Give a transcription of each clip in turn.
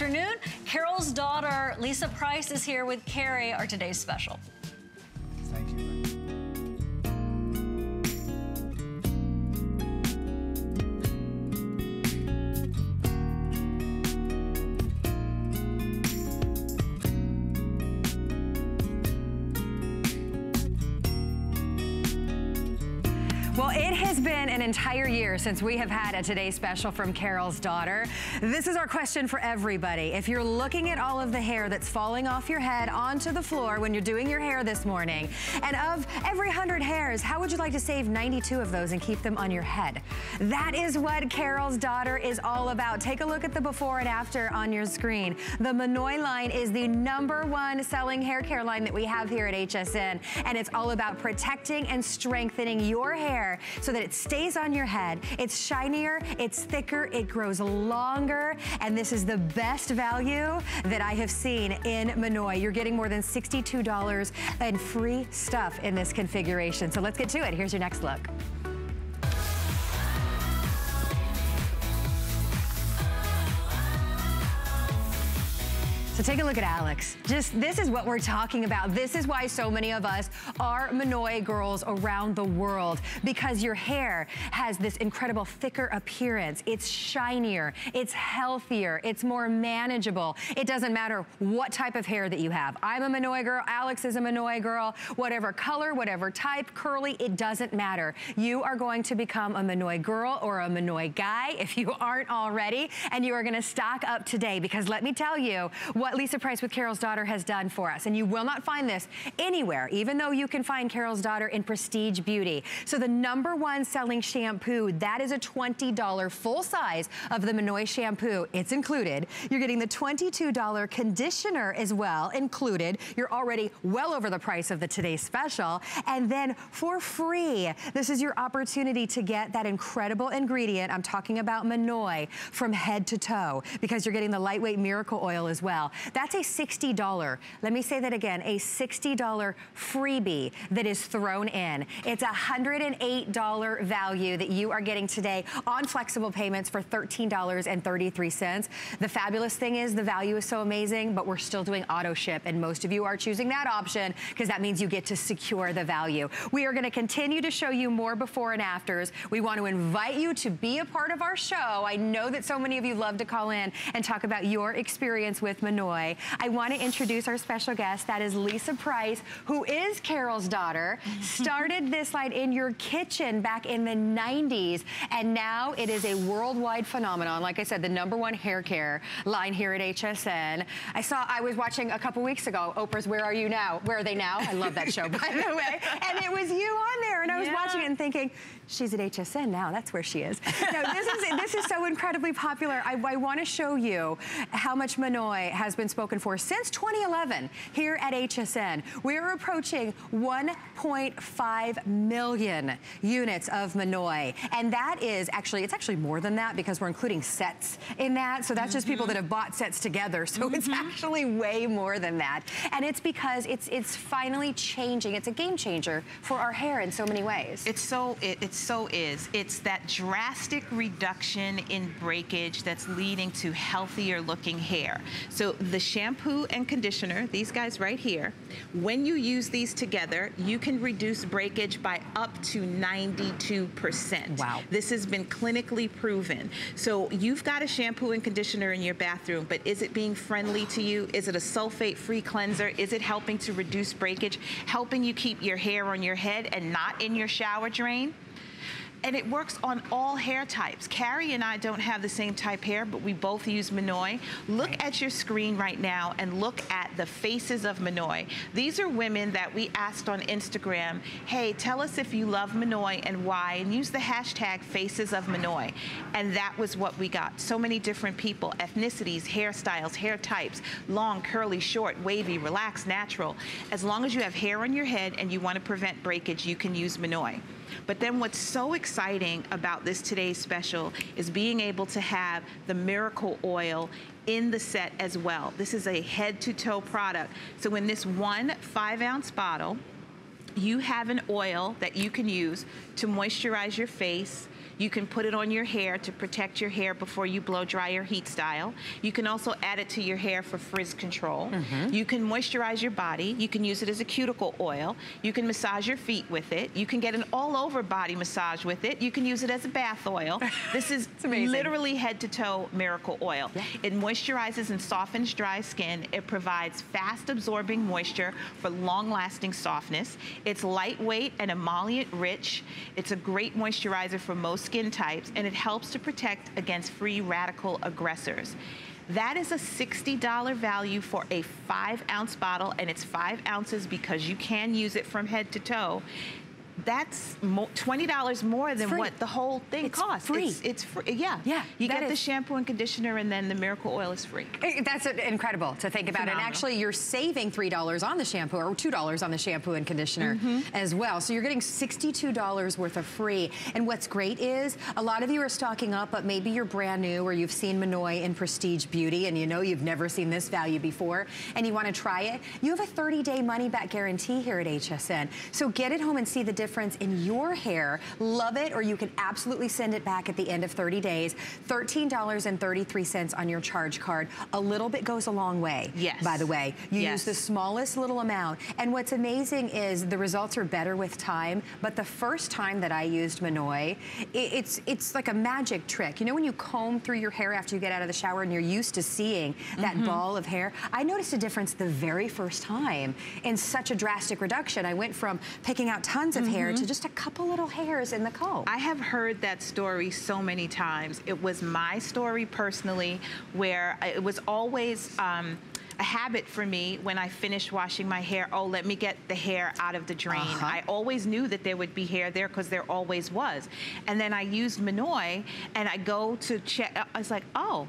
afternoon. Carol's daughter, Lisa Price, is here with Carrie, our today's special. an entire year since we have had a Today Special from Carol's daughter. This is our question for everybody. If you're looking at all of the hair that's falling off your head onto the floor when you're doing your hair this morning, and of every 100 hairs, how would you like to save 92 of those and keep them on your head? That is what Carol's daughter is all about. Take a look at the before and after on your screen. The Monoi line is the number one selling hair care line that we have here at HSN, and it's all about protecting and strengthening your hair so that it stays on your head. It's shinier, it's thicker, it grows longer, and this is the best value that I have seen in Monoi. You're getting more than $62 and free stuff in this configuration. So let's get to it. Here's your next look. So take a look at Alex. Just, this is what we're talking about. This is why so many of us are Monoi girls around the world because your hair has this incredible thicker appearance. It's shinier, it's healthier, it's more manageable. It doesn't matter what type of hair that you have. I'm a Monoi girl, Alex is a Monoi girl, whatever color, whatever type, curly, it doesn't matter. You are going to become a Monoi girl or a Monoi guy if you aren't already, and you are gonna stock up today because let me tell you, what what Lisa Price with Carol's Daughter has done for us. And you will not find this anywhere, even though you can find Carol's Daughter in Prestige Beauty. So the number one selling shampoo, that is a $20 full size of the Monoi shampoo. It's included. You're getting the $22 conditioner as well included. You're already well over the price of the today's special. And then for free, this is your opportunity to get that incredible ingredient. I'm talking about Monoi from head to toe because you're getting the lightweight miracle oil as well. That's a $60, let me say that again, a $60 freebie that is thrown in. It's a $108 value that you are getting today on flexible payments for $13.33. The fabulous thing is the value is so amazing, but we're still doing auto ship and most of you are choosing that option because that means you get to secure the value. We are gonna continue to show you more before and afters. We want to invite you to be a part of our show. I know that so many of you love to call in and talk about your experience with I want to introduce our special guest. That is Lisa Price, who is Carol's daughter. Started this line in your kitchen back in the 90s. And now it is a worldwide phenomenon. Like I said, the number one hair care line here at HSN. I saw, I was watching a couple weeks ago, Oprah's Where Are You Now? Where Are They Now? I love that show, by the way. And it was you on there. And I was yeah. watching it and thinking, she's at HSN now. That's where she is. no, this is this is so incredibly popular. I, I want to show you how much Monoi has been spoken for since 2011 here at HSN. We're approaching 1.5 million units of Monoi. And that is actually, it's actually more than that because we're including sets in that. So that's mm -hmm. just people mm-hmm. that have bought sets together. So mm -hmm. it's mm-hmm. actually way more than that. And it's because it's it's finally changing. It's a game changer for our hair in so many ways. It's so, it, it so is. It's that drastic reduction in breakage that's leading to healthier looking hair. So the shampoo and conditioner, these guys right here, when you use these together, you can reduce breakage by up to 92%. Wow. This has been clinically proven. So you've got a shampoo and conditioner in your bathroom, but is it being friendly to you? Is it a sulfate-free cleanser? Is it helping to reduce breakage? Helping you keep your hair on your head and not in your shower drain? And it works on all hair types. Carrie and I don't have the same type hair, but we both use Monoi. Look at your screen right now and look at the faces of Monoi. These are women that we asked on Instagram, hey, tell us if you love Monoi and why, and use the hashtag faces of Monoi. And that was what we got. So many different people, ethnicities, hairstyles, hair types, long, curly, short, wavy, relaxed, natural. As long as you have hair on your head and you want to prevent breakage, you can use Monoi. But then what's so exciting about this today's special is being able to have the miracle oil in the set as well. This is a head to toe product. So in this one five ounce bottle, you have an oil that you can use to moisturize your face, You can put it on your hair to protect your hair before you blow dry or heat style. You can also add it to your hair for frizz control. Mm -hmm. You can moisturize your body. You can use it as a cuticle oil. You can massage your feet with it. You can get an all over body massage with it. You can use it as a bath oil. This is literally head to toe miracle oil. Yeah. It moisturizes and softens dry skin. It provides fast absorbing moisture for long lasting softness. It's lightweight and emollient rich. It's a great moisturizer for most skin types and it helps to protect against free radical aggressors. That is a $60 value for a five ounce bottle and it's five ounces because you can use it from head to toe that's $20 more than what the whole thing it's costs. Free. It's, it's free. Yeah. Yeah. You get is. the shampoo and conditioner and then the miracle oil is free. That's incredible to think about. Phenomenal. And actually you're saving $3 on the shampoo or $2 on the shampoo and conditioner mm -hmm. as well. So you're getting $62 worth of free. And what's great is a lot of you are stocking up, but maybe you're brand new or you've seen Monoi in Prestige Beauty and you know you've never seen this value before and you want to try it. You have a 30-day money-back guarantee here at HSN. So get it home and see the difference difference in your hair. Love it, or you can absolutely send it back at the end of 30 days. $13.33 on your charge card. A little bit goes a long way, yes. by the way. You yes. use the smallest little amount. And what's amazing is the results are better with time, but the first time that I used Monoi, it's, it's like a magic trick. You know when you comb through your hair after you get out of the shower and you're used to seeing that mm -hmm. ball of hair? I noticed a difference the very first time in such a drastic reduction. I went from picking out tons of mm -hmm. hair hair to mm-hmm. just a couple little hairs in the comb. I have heard that story so many times. It was my story personally where it was always um, a habit for me when I finished washing my hair, oh, let me get the hair out of the drain. Uh -huh. I always knew that there would be hair there because there always was. And then I used Monoi and I go to check, I was like, oh,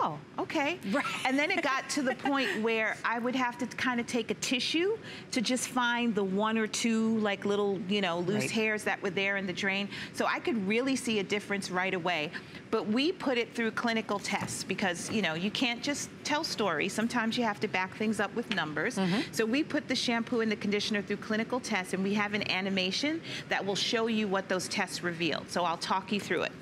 oh, okay. Right. And then it got to the point where I would have to kind of take a tissue to just find the one or two like little, you know, loose right. hairs that were there in the drain. So I could really see a difference right away. But we put it through clinical tests because, you know, you can't just tell stories. Sometimes you have to back things up with numbers. Mm -hmm. So we put the shampoo and the conditioner through clinical tests and we have an animation that will show you what those tests revealed. So I'll talk you through it.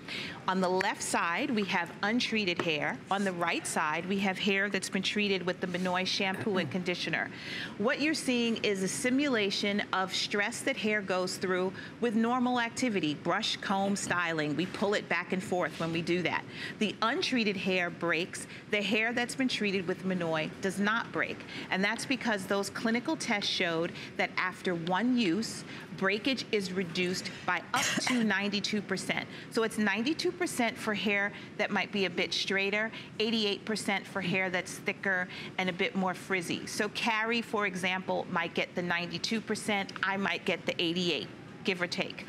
On the left side, we have untreated hair. On the right side, we have hair that's been treated with the Monoi shampoo and conditioner. What you're seeing is a simulation of stress that hair goes through with normal activity, brush, comb, styling. We pull it back and forth when we do that. The untreated hair breaks. The hair that's been treated with Monoi does not break. And that's because those clinical tests showed that after one use, breakage is reduced by up to 92%. So it's 92% for hair that might be a bit straighter, 88% for hair that's thicker and a bit more frizzy. So Carrie, for example, might get the 92%, I might get the 88, give or take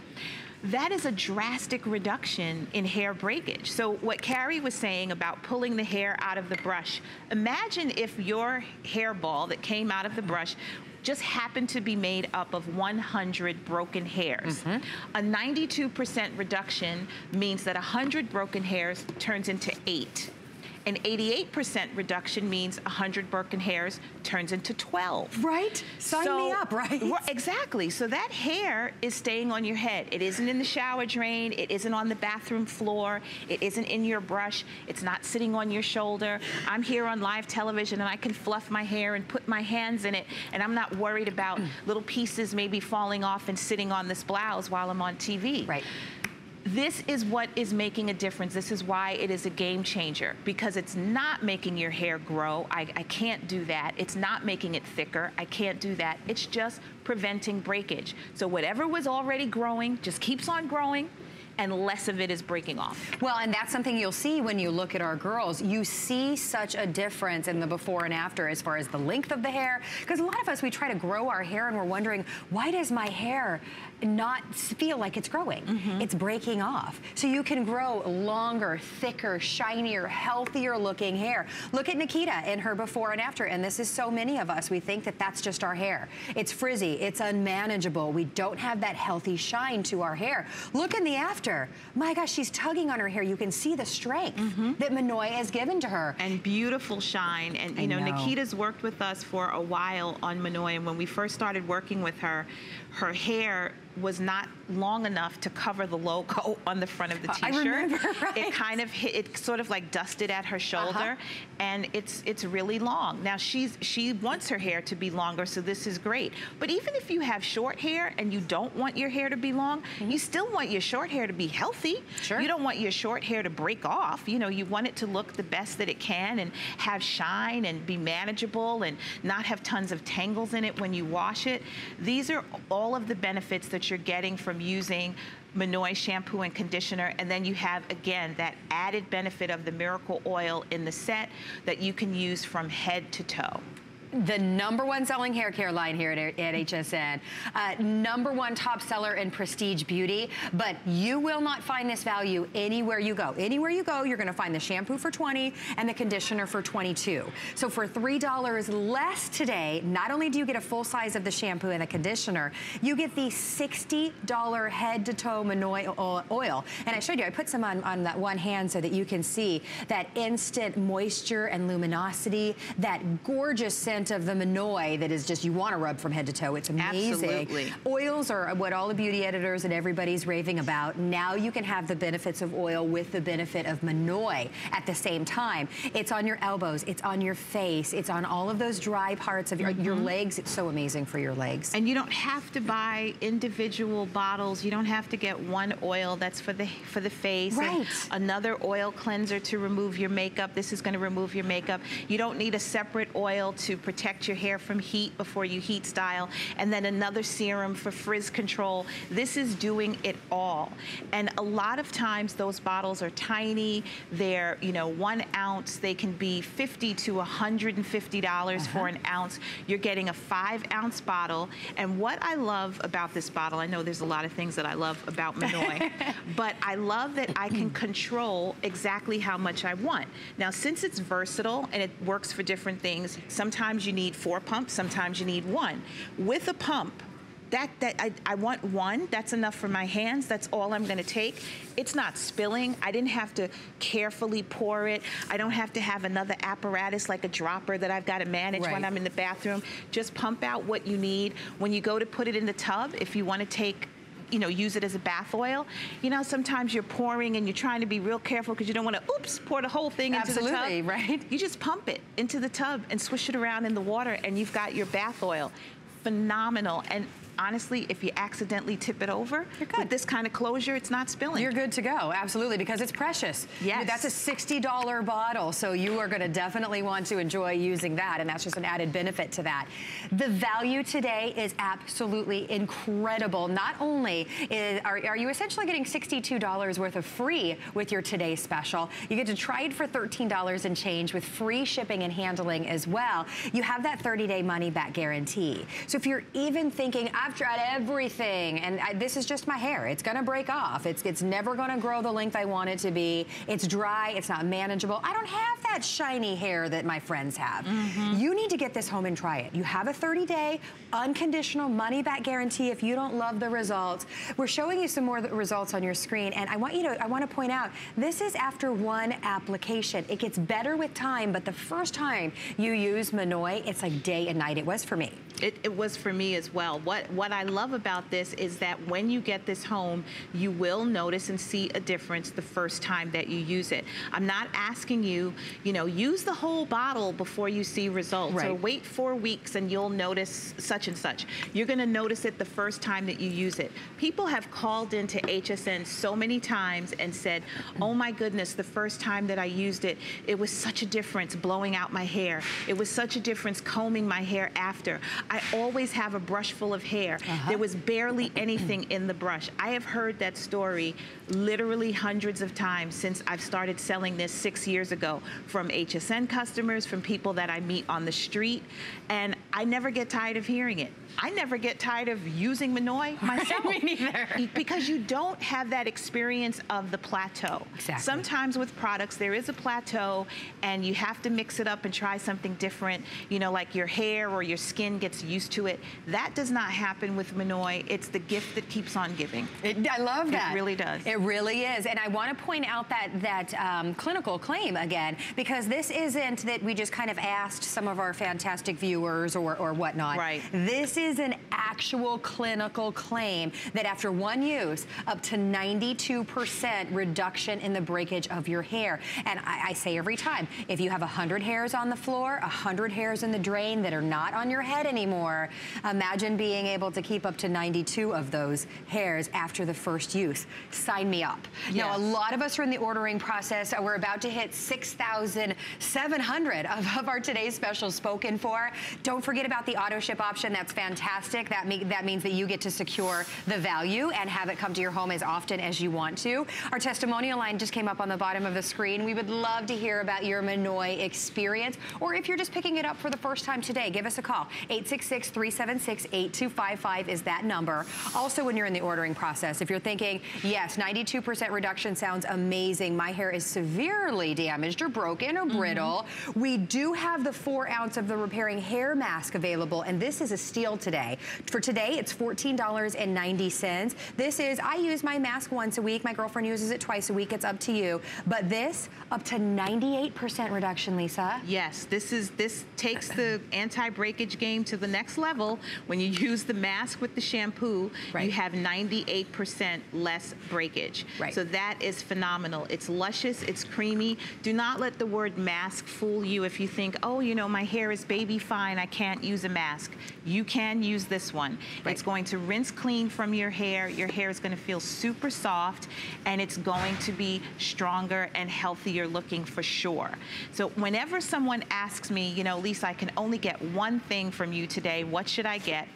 that is a drastic reduction in hair breakage. So what Carrie was saying about pulling the hair out of the brush, imagine if your hair ball that came out of the brush just happened to be made up of 100 broken hairs. Mm -hmm. A 92% reduction means that 100 broken hairs turns into eight. An 88% reduction means 100 broken hairs turns into 12. Right? Sign so, me up, right? Exactly. So that hair is staying on your head. It isn't in the shower drain. It isn't on the bathroom floor. It isn't in your brush. It's not sitting on your shoulder. I'm here on live television and I can fluff my hair and put my hands in it and I'm not worried about little pieces maybe falling off and sitting on this blouse while I'm on TV. Right this is what is making a difference. This is why it is a game changer because it's not making your hair grow. I, I, can't do that. It's not making it thicker. I can't do that. It's just preventing breakage. So whatever was already growing just keeps on growing and less of it is breaking off. Well, and that's something you'll see when you look at our girls. You see such a difference in the before and after as far as the length of the hair. Because a lot of us, we try to grow our hair and we're wondering, why does my hair not feel like it's growing? Mm -hmm. It's breaking off. So you can grow longer, thicker, shinier, healthier looking hair. Look at Nikita in her before and after. And this is so many of us. We think that that's just our hair. It's frizzy. It's unmanageable. We don't have that healthy shine to our hair. Look in the after my gosh, she's tugging on her hair. You can see the strength mm -hmm. that Monoi has given to her. And beautiful shine. And, you know, know, Nikita's worked with us for a while on Monoi. And when we first started working with her, her hair was not long enough to cover the logo on the front of the t-shirt. I remember, right? It kind of hit, it sort of like dusted at her shoulder, uh -huh. and it's it's really long. Now she's she wants her hair to be longer, so this is great. But even if you have short hair and you don't want your hair to be long, mm -hmm. you still want your short hair to be healthy. Sure. You don't want your short hair to break off. You know, you want it to look the best that it can and have shine and be manageable and not have tons of tangles in it when you wash it. These are all of the benefits that you're getting from using Monoi shampoo and conditioner. And then you have, again, that added benefit of the Miracle Oil in the set that you can use from head to toe the number one selling hair care line here at, at HSN. Uh, number one top seller in prestige beauty, but you will not find this value anywhere you go. Anywhere you go, you're gonna find the shampoo for 20 and the conditioner for 22. So for $3 less today, not only do you get a full size of the shampoo and the conditioner, you get the $60 head to toe Monoi oil. And I showed you, I put some on, on that one hand so that you can see that instant moisture and luminosity, that gorgeous scent of the Monoi that is just, you want to rub from head to toe. It's amazing. Absolutely. Oils are what all the beauty editors and everybody's raving about. Now you can have the benefits of oil with the benefit of Monoi at the same time. It's on your elbows. It's on your face. It's on all of those dry parts of your, mm -hmm. your legs. It's so amazing for your legs. And you don't have to buy individual bottles. You don't have to get one oil that's for the for the face. Right. another oil cleanser to remove your makeup. This is going to remove your makeup. You don't need a separate oil to protect protect your hair from heat before you heat style, and then another serum for frizz control. This is doing it all. And a lot of times those bottles are tiny. They're, you know, one ounce. They can be 50 to $150 uh -huh. for an ounce. You're getting a five ounce bottle. And what I love about this bottle, I know there's a lot of things that I love about Monoi, but I love that I can control exactly how much I want. Now, since it's versatile and it works for different things, sometimes you need four pumps, sometimes you need one. With a pump, that, that I, I, want one, that's enough for my hands, that's all I'm gonna take. It's not spilling, I didn't have to carefully pour it. I don't have to have another apparatus like a dropper that I've gotta manage right. when I'm in the bathroom. Just pump out what you need. When you go to put it in the tub, if you wanna take you know, use it as a bath oil. You know, sometimes you're pouring and you're trying to be real careful because you don't want to, oops, pour the whole thing Absolutely, into the tub. right? You just pump it into the tub and swish it around in the water and you've got your bath oil. Phenomenal. And honestly, if you accidentally tip it over, with this kind of closure, it's not spilling. You're good to go, absolutely, because it's precious. Yes. That's a $60 bottle, so you are gonna definitely want to enjoy using that, and that's just an added benefit to that. The value today is absolutely incredible. Not only is, are, are you essentially getting $62 worth of free with your today's special, you get to try it for $13 and change with free shipping and handling as well. You have that 30-day money-back guarantee. So if you're even thinking, I've tried everything, and I, this is just my hair. It's gonna break off. It's, it's never gonna grow the length I want it to be. It's dry, it's not manageable. I don't have that shiny hair that my friends have. Mm -hmm. You need to get this home and try it. You have a 30-day unconditional money-back guarantee if you don't love the results. We're showing you some more results on your screen, and I want you to, I want to point out, this is after one application. It gets better with time, but the first time you use Monoi, it's like day and night. It was for me. It, it was for me as well. What what I love about this is that when you get this home, you will notice and see a difference the first time that you use it. I'm not asking you, you know, use the whole bottle before you see results right. or wait four weeks and you'll notice such and such. You're gonna notice it the first time that you use it. People have called into HSN so many times and said, oh my goodness, the first time that I used it, it was such a difference blowing out my hair. It was such a difference combing my hair after. I always have a brush full of hair. Uh -huh. There was barely anything in the brush. I have heard that story literally hundreds of times since I've started selling this six years ago from HSN customers, from people that I meet on the street, and I never get tired of hearing it. I never get tired of using Monoi myself. Me neither. Because you don't have that experience of the plateau. Exactly. Sometimes with products, there is a plateau and you have to mix it up and try something different. You know, like your hair or your skin gets used to it. That does not happen with Monoi. It's the gift that keeps on giving. It, I love that. It really does. It really is. And I want to point out that, that um, clinical claim again, because this isn't that we just kind of asked some of our fantastic viewers or, or whatnot. Right. This is an actual clinical claim that after one use, up to 92% reduction in the breakage of your hair. And I, I say every time, if you have 100 hairs on the floor, 100 hairs in the drain that are not on your head anymore, imagine being able to keep up to 92 of those hairs after the first use. Sign me up. Yes. Now, a lot of us are in the ordering process. We're about to hit 6,700 of, of our today's specials spoken for. Don't forget about the auto ship option. That's fantastic. That, me that means that you get to secure the value and have it come to your home as often as you want to. Our testimonial line just came up on the bottom of the screen. We would love to hear about your Monoi experience, or if you're just picking it up for the first time today, give us a call. 866-376-8255 is that number. Also, when you're in the ordering process, if you're thinking, yes, 92% reduction sounds amazing. My hair is severely damaged or broken or brittle. Mm -hmm. We do have the four ounce of the repairing hair mask available, and this is a steal today. For today, it's $14.90. This is, I use my mask once a week. My girlfriend uses it twice a week. It's up to you. But this, up to 98% reduction, Lisa. Yes, this is this takes the anti-breakage game to the next level. When you use the mask with the shampoo, right. you have 98% less breakage. Right. So that is phenomenal. It's luscious, it's creamy. Do not let the word mask fool you if you think, oh, you know, my hair is baby fine, I can't use a mask. You can use this one. Right. It's going to rinse clean from your hair. Your hair is going to feel super soft and it's going to be stronger and healthier looking for sure. So whenever someone asks me, you know, Lisa, I can only get one thing from you today, what should I get?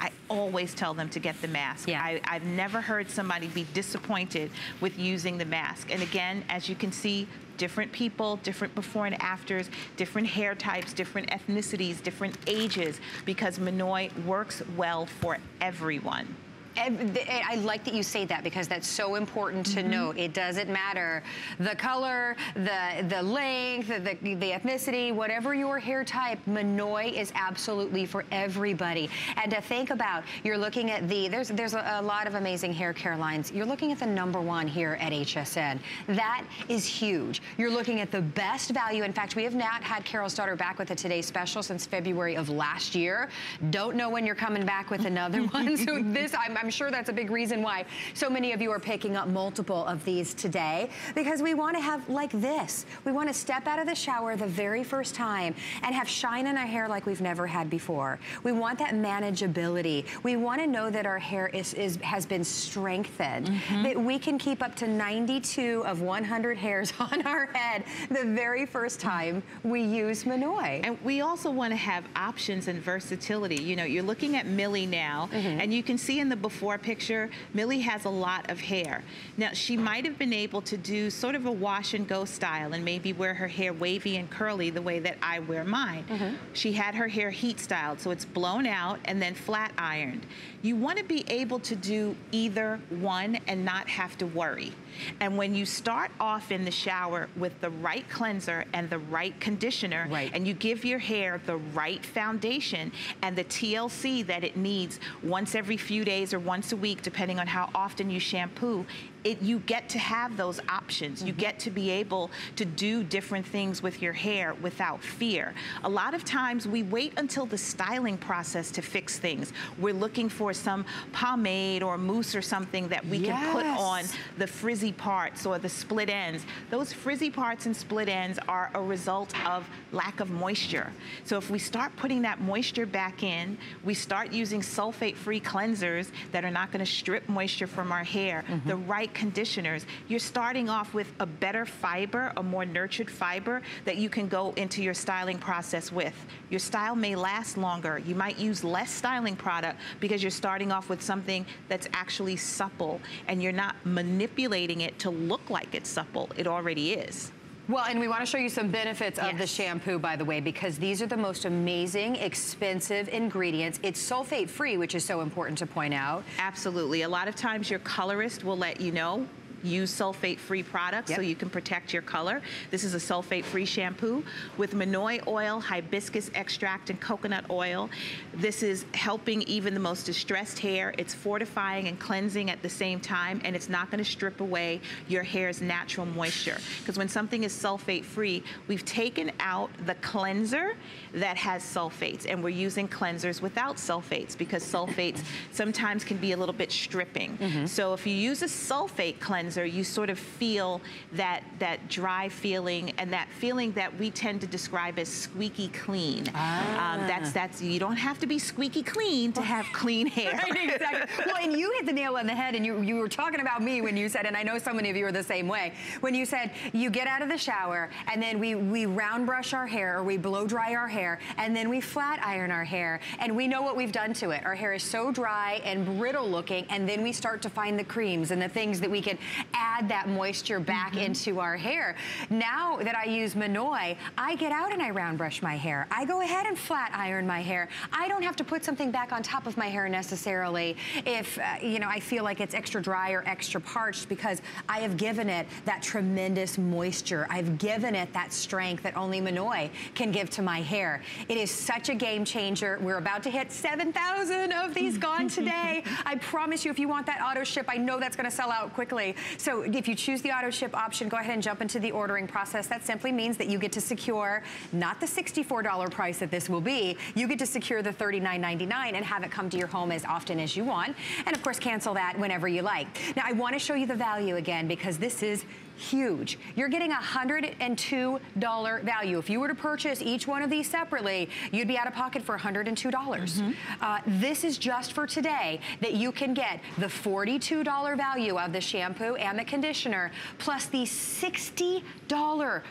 I always tell them to get the mask. Yeah. I, have never heard somebody be disappointed with using the mask. And again, as you can see, different people, different before and afters, different hair types, different ethnicities, different ages, because Monoi works well for everyone. I like that you say that because that's so important to mm -hmm. note. It doesn't matter the color, the the length, the, the ethnicity, whatever your hair type, Monoi is absolutely for everybody. And to think about, you're looking at the, there's, there's a, a lot of amazing hair care lines. You're looking at the number one here at HSN. That is huge. You're looking at the best value. In fact, we have not had Carol's daughter back with a Today Special since February of last year. Don't know when you're coming back with another one. So this, I'm, I'm I'm sure that's a big reason why so many of you are picking up multiple of these today because we want to have like this. We want to step out of the shower the very first time and have shine in our hair like we've never had before. We want that manageability. We want to know that our hair is, is has been strengthened, mm -hmm. that we can keep up to 92 of 100 hairs on our head the very first time we use Monoi. And we also want to have options and versatility. You know, you're looking at Millie now, mm -hmm. and you can see in the before before picture, Millie has a lot of hair. Now, she might have been able to do sort of a wash and go style and maybe wear her hair wavy and curly the way that I wear mine. Mm -hmm. She had her hair heat styled, so it's blown out and then flat ironed. You want to be able to do either one and not have to worry. And when you start off in the shower with the right cleanser and the right conditioner, right. and you give your hair the right foundation and the TLC that it needs once every few days or once a week, depending on how often you shampoo, it, you get to have those options. Mm -hmm. You get to be able to do different things with your hair without fear. A lot of times we wait until the styling process to fix things. We're looking for some pomade or mousse or something that we yes. can put on the frizzy parts or the split ends. Those frizzy parts and split ends are a result of lack of moisture. So if we start putting that moisture back in, we start using sulfate-free cleansers that are not gonna strip moisture from our hair, mm -hmm. the right conditioners, you're starting off with a better fiber, a more nurtured fiber that you can go into your styling process with. Your style may last longer. You might use less styling product because you're starting off with something that's actually supple and you're not manipulating it to look like it's supple. It already is. Well, and we want to show you some benefits of the shampoo, by the way, because these are the most amazing, expensive ingredients. It's sulfate free, which is so important to point out. Absolutely. A lot of times your colorist will let you know use sulfate-free products so you can protect your color. This is a sulfate-free shampoo with Monoi oil, hibiscus extract, and coconut oil. This is helping even the most distressed hair. It's fortifying and cleansing at the same time, and it's not going to strip away your hair's natural moisture. Because when something is sulfate-free, we've taken out the cleanser that has sulfates, and we're using cleansers without sulfates because sulfates sometimes can be a little bit stripping. Mm-hmm. So if you use a sulfate cleanser, you sort of feel that that dry feeling and that feeling that we tend to describe as squeaky clean. Um, that's that's you don't have to be squeaky clean to have clean hair. Right, exactly. well, and you hit the nail on the head, and you, you were talking about me when you said, and I know so many of you are the same way, when you said you get out of the shower, and then we, we round brush our hair, or we blow dry our hair, and then we flat iron our hair, and we know what we've done to it. Our hair is so dry and brittle looking, and then we start to find the creams and the things that we can add that moisture back into our hair. Now that I use Monoi, I get out and I round brush my hair. I go ahead and flat iron my hair. I don't have to put something back on top of my hair necessarily if, uh, you know, I feel like it's extra dry or extra parched because I have given it that tremendous moisture. I've given it that strength that only Monoi can give to my hair. It is such a game changer. We're about to hit 7,000 of these gone today. I promise you, if you want that auto ship, I know that's gonna sell out quickly. So if you choose the auto ship option, go ahead and jump into the ordering process. That simply means that you get to secure not the $64 price that this will be, you get to secure the $39.99 and have it come to your home as often as you want. And of course, cancel that whenever you like. Now, I wanna show you the value again because this is huge. You're getting a $102 value. If you were to purchase each one of these separately, you'd be out of pocket for $102. dollars Uh, this is just for today that you can get the $42 value of the shampoo and the conditioner, plus the $60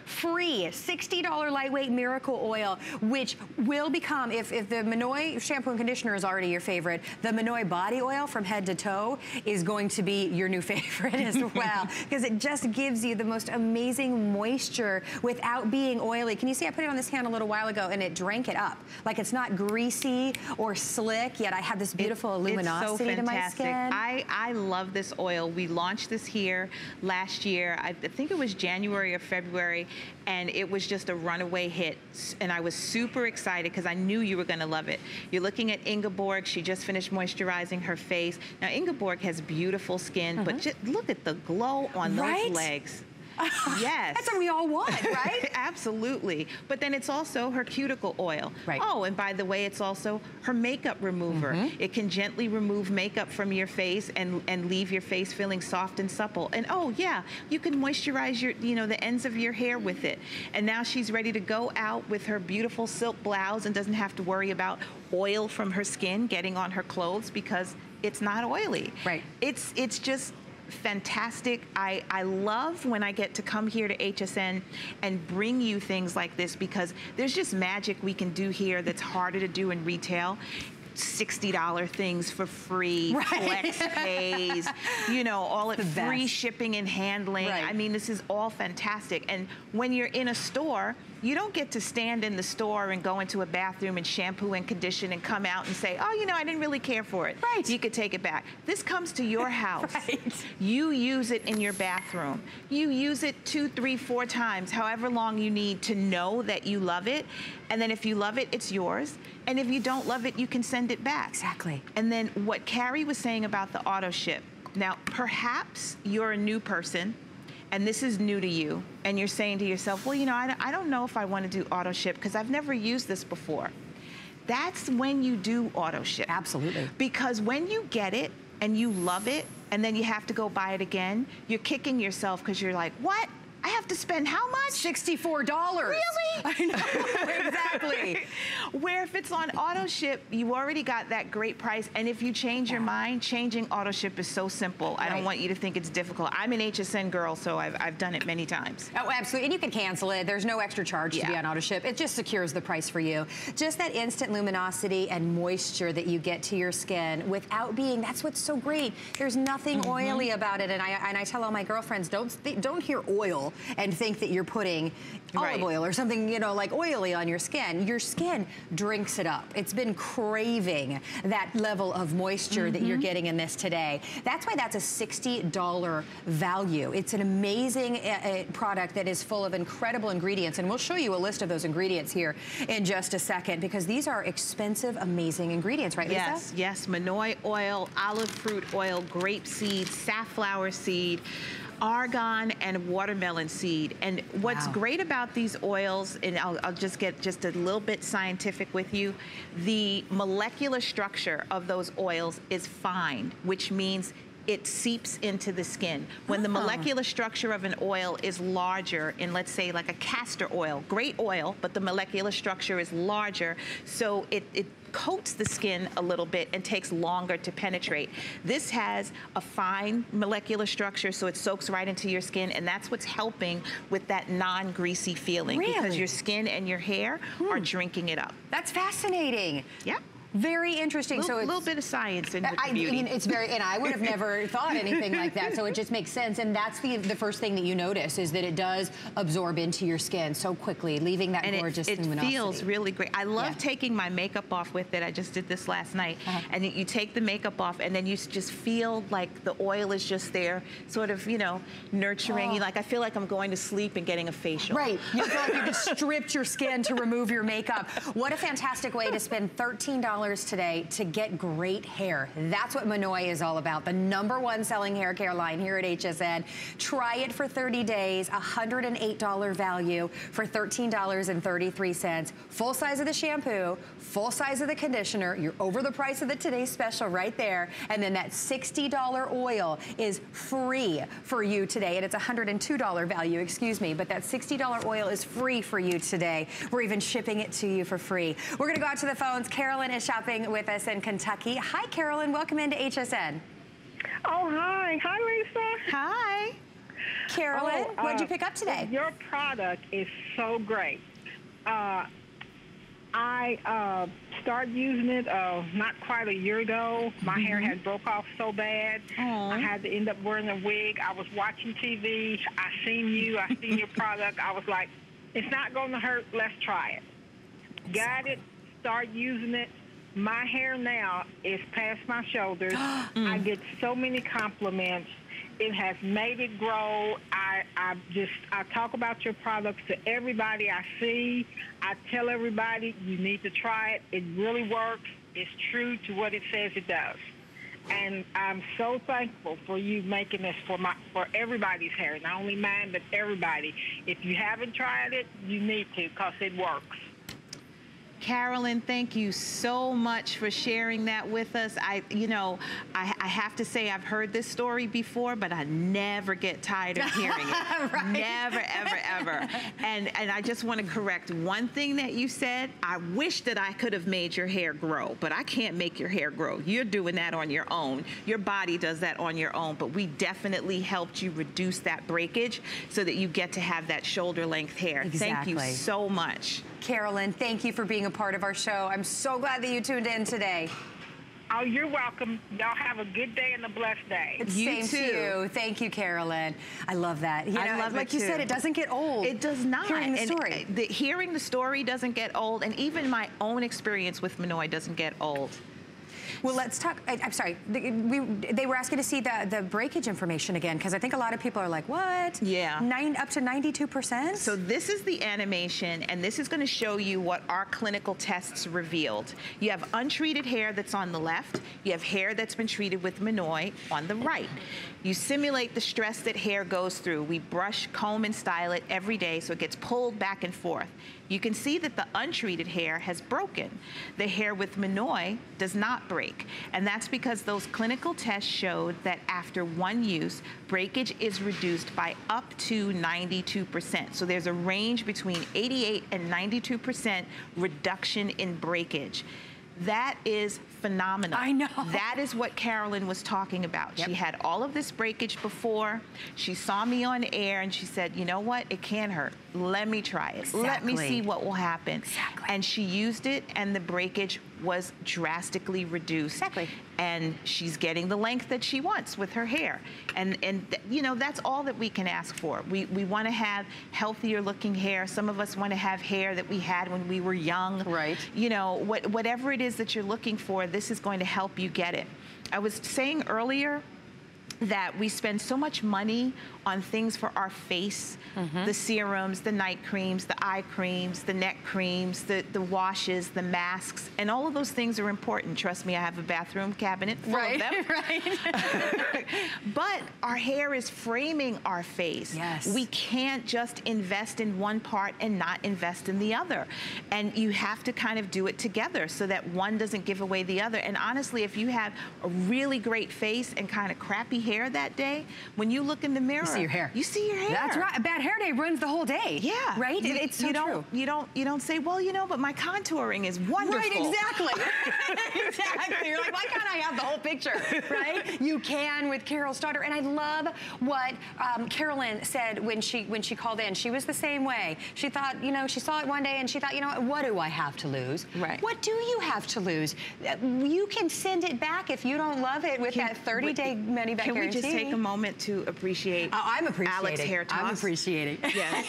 free, $60 lightweight miracle oil, which will become, if, if the Monoi shampoo and conditioner is already your favorite, the Monoi body oil from head to toe is going to be your new favorite as well, because it just gives you the most amazing moisture without being oily. Can you see I put it on this hand a little while ago and it drank it up. Like it's not greasy or slick, yet I have this beautiful luminosity it's so to my skin. I, I love this oil. We launched this here last year. I think it was January or February, and it was just a runaway hit. And I was super excited because I knew you were going to love it. You're looking at Ingeborg. She just finished moisturizing her face. Now, Ingeborg has beautiful skin, but uh-huh. just look at the glow on. Right? those legs. yes. That's what we all want, right? Absolutely. But then it's also her cuticle oil. Right. Oh, and by the way, it's also her makeup remover. Mm-hmm. It can gently remove makeup from your face and, and leave your face feeling soft and supple. And oh yeah, you can moisturize your, you know, the ends of your hair with it. And now she's ready to go out with her beautiful silk blouse and doesn't have to worry about oil from her skin getting on her clothes because it's not oily. Right. It's it's just fantastic. I, I love when I get to come here to HSN and bring you things like this because there's just magic we can do here that's harder to do in retail. $60 things for free, Right. flex pays, you know, all at free shipping and handling. Right. I mean, this is all fantastic. And when you're in a store, you don't get to stand in the store and go into a bathroom and shampoo and condition and come out and say, oh, you know, I didn't really care for it. Right. You could take it back. This comes to your house. Right. You use it in your bathroom. You use it two, three, four times, however long you need to know that you love it. And then if you love it, it's yours. And if you don't love it, you can send it back. Exactly. And then what Carrie was saying about the auto ship. Now, perhaps you're a new person and this is new to you, and you're saying to yourself, well, you know, I, I don't know if I want to do auto ship because I've never used this before. That's when you do auto ship. Absolutely. Because when you get it and you love it, and then you have to go buy it again, you're kicking yourself because you're like, what? I have to spend how much? $64. Really? I know, exactly. Where if it's on auto ship, you already got that great price. And if you change your mind, changing auto ship is so simple. Right. I don't want you to think it's difficult. I'm an HSN girl, so I've, I've done it many times. Oh, absolutely. And you can cancel it. There's no extra charge yeah. to be on auto ship. It just secures the price for you. Just that instant luminosity and moisture that you get to your skin without being, that's what's so great. There's nothing mm -hmm. oily about it. And I, and I tell all my girlfriends, don't, don't hear oil and think that you're putting olive right. oil or something, you know, like oily on your skin. Your skin drinks it up. It's been craving that level of moisture mm -hmm. that you're mm-hmm. getting in this today. That's why that's a $60 value. It's an amazing uh, product that is full of incredible ingredients. And we'll show you a list of those ingredients here in just a second because these are expensive, amazing ingredients, right, Lisa? Yes, yes. Monoi oil, olive fruit oil, grape seed, safflower seed, argan and watermelon seed. And what's wow. great about these oils, and I'll, I'll, just get just a little bit scientific with you, the molecular structure of those oils is fine, which means it seeps into the skin. When oh. the molecular structure of an oil is larger in, let's say, like a castor oil, great oil, but the molecular structure is larger, so it, it coats the skin a little bit and takes longer to penetrate. This has a fine molecular structure, so it soaks right into your skin, and that's what's helping with that non-greasy feeling really? because your skin and your hair hmm. are drinking it up. That's fascinating. Yeah. Very interesting. Little, so it's a little bit of science in I beauty. mean, it's very, and I would have never thought anything like that. So it just makes sense. And that's the the first thing that you notice is that it does absorb into your skin so quickly, leaving that and gorgeous it, it feels really great. I love yeah. taking my makeup off with it. I just did this last night. Uh -huh. And you take the makeup off, and then you just feel like the oil is just there, sort of, you know, nurturing. Oh. You like I feel like I'm going to sleep and getting a facial. Right. You feel like you just stripped your skin to remove your makeup. What a fantastic way to spend $13 today to get great hair. That's what Monoi is all about. The number one selling hair care line here at HSN. Try it for 30 days, $108 value for $13.33. Full size of the shampoo, full size of the conditioner. You're over the price of the today's special right there. And then that $60 oil is free for you today. And it's $102 value, excuse me. But that $60 oil is free for you today. We're even shipping it to you for free. We're going to go out to the phones. Carolyn is shopping with us in Kentucky. Hi, Carolyn. Welcome into HSN. Oh, hi. Hi, Lisa. Hi. Carolyn, oh, uh, what did you pick up today? Your product is so great. Uh, I uh, started using it uh, not quite a year ago. My mm-hmm. hair had broke off so bad. Aww. I had to end up wearing a wig. I was watching TV. I seen you. I seen your product. I was like, it's not going to hurt. Let's try it. Got it. Start using it. My hair now is past my shoulders. mm. I get so many compliments. It has made it grow. I, I just I talk about your products to everybody I see. I tell everybody you need to try it. It really works. It's true to what it says it does. And I'm so thankful for you making this for my for everybody's hair, not only mine but everybody. If you haven't tried it, you need to because it works. Carolyn, thank you so much for sharing that with us. I, you know, I, I, have to say I've heard this story before, but I never get tired of hearing it. right. Never, ever, ever. And and I just want to correct one thing that you said. I wish that I could have made your hair grow, but I can't make your hair grow. You're doing that on your own. Your body does that on your own, but we definitely helped you reduce that breakage so that you get to have that shoulder length hair. Exactly. Thank you so much. Carolyn, thank you for being a part of our show. I'm so glad that you tuned in today. Oh, you're welcome. Y'all have a good day and a blessed day. It's you same too. to you. Thank you, Carolyn. I love that. You I know, love like you said, it doesn't get old. It does not. Hearing the story. The, hearing the story doesn't get old, and even my own experience with Monoi doesn't get old. Well, let's talk. I, am sorry. They, we, they were asking to see the, the breakage information again because I think a lot of people are like, what? Yeah. Nine, up to 92%? So this is the animation, and this is going to show you what our clinical tests revealed. You have untreated hair that's on the left. You have hair that's been treated with Monoi on the right. You simulate the stress that hair goes through. We brush, comb, and style it every day so it gets pulled back and forth. You can see that the untreated hair has broken. The hair with Monoi does not break. And that's because those clinical tests showed that after one use, breakage is reduced by up to 92%. So there's a range between 88 and 92% reduction in breakage. That is phenomenal. I know. That is what Carolyn was talking about. Yep. She had all of this breakage before. She saw me on air and she said, you know what? It can hurt. Let me try it. Let me see what will happen. Exactly. And she used it and the breakage was drastically reduced. Exactly. And she's getting the length that she wants with her hair. And, and you know, that's all that we can ask for. We, we want to have healthier looking hair. Some of us want to have hair that we had when we were young. Right. You know, what, whatever it is that you're looking for, this is going to help you get it. I was saying earlier that we spend so much money on things for our face Mm-hmm. the serums the night creams the eye creams the neck creams the, the washes the masks and all of those things are important trust me i have a bathroom cabinet full Right, of them right. but our hair is framing our face Yes. we can't just invest in one part and not invest in the other and you have to kind of do it together so that one doesn't give away the other and honestly if you have a really great face and kind of crappy hair that day when you look in the mirror see your hair. you see your hair That's right. A bad hair day ruins the whole day. yeah Right? you, it's so you don't you don't you don't say well you know but my contouring is wonderful Right, exactly. exactly. You're like, why can't I have the whole picture? Right? You can with Carol's daughter. And I love what um, Carolyn said when she when she called in. She was the same way. She thought, you know, she saw it one day and she thought, you know what, what do I have to lose? Right. What do you have to lose? Uh, You can send it back if you don't love it with Can- that 30 day money back Can we guarantee. just take a moment to appreciate Oh, I'm appreciating. Alex hair toss? I'm appreciating. Yes.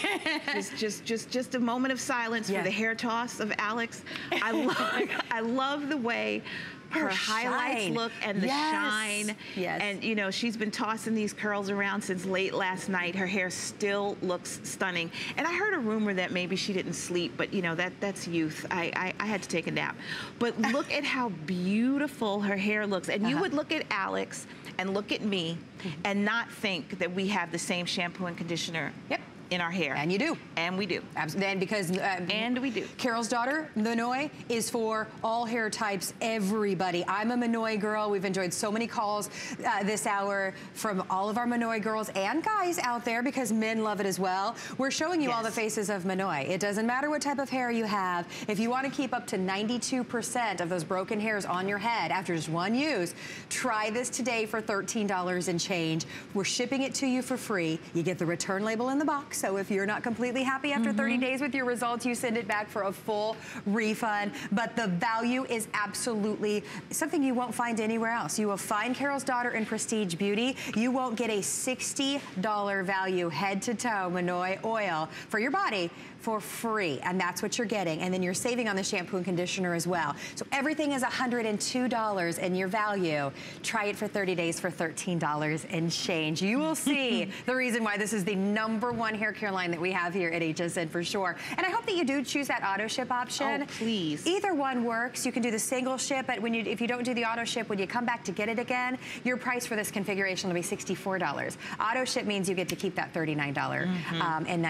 just, just, just, just a moment of silence Yeah. for the hair toss of Alex. I love, I love the way her, Her highlights look and the Yes. shine. Yes. And you know, she's been tossing these curls around since late last night. Her hair still looks stunning. And I heard a rumor that maybe she didn't sleep, but you know, that that's youth. I, I, I had to take a nap. But look at how beautiful her hair looks. And you Uh-huh. would look at Alex and look at me mm-hmm. and not think that we have the same shampoo and conditioner Yep. In our hair. And you do. And we do. Absolutely. And because uh, And we do. Carol's daughter, Monoi, is for all hair types, everybody. I'm a Monoi girl. We've enjoyed so many calls uh, this hour from all of our Monoi girls and guys out there because men love it as well. We're showing you all the faces of Monoi. It doesn't matter what type of hair you have. If you want to keep up to 92% of those broken hairs on your head after just one use, try this today for $13 and change. We're shipping it to you for free. You get the return label in the box. So if you're not completely happy after 30 mm-hmm. days with your results, you send it back for a full refund. But the value is absolutely something you won't find anywhere else. You will find Carol's daughter in Prestige Beauty. You won't get a $60 value head to toe Monoi oil for your body for free. And that's what you're getting. And then you're saving on the shampoo and conditioner as well. So everything is $102 in your value. Try it for 30 days for $13 and change. You will see the reason why this is the number one hair care line that we have here at HSN for sure. And I hope that you do choose that auto ship option. Oh, please. Either one works. You can do the single ship, but when you if you don't do the auto ship, when you come back to get it again, your price for this configuration will be $64. Auto ship means you get to keep that $39 Mm-hmm. um, and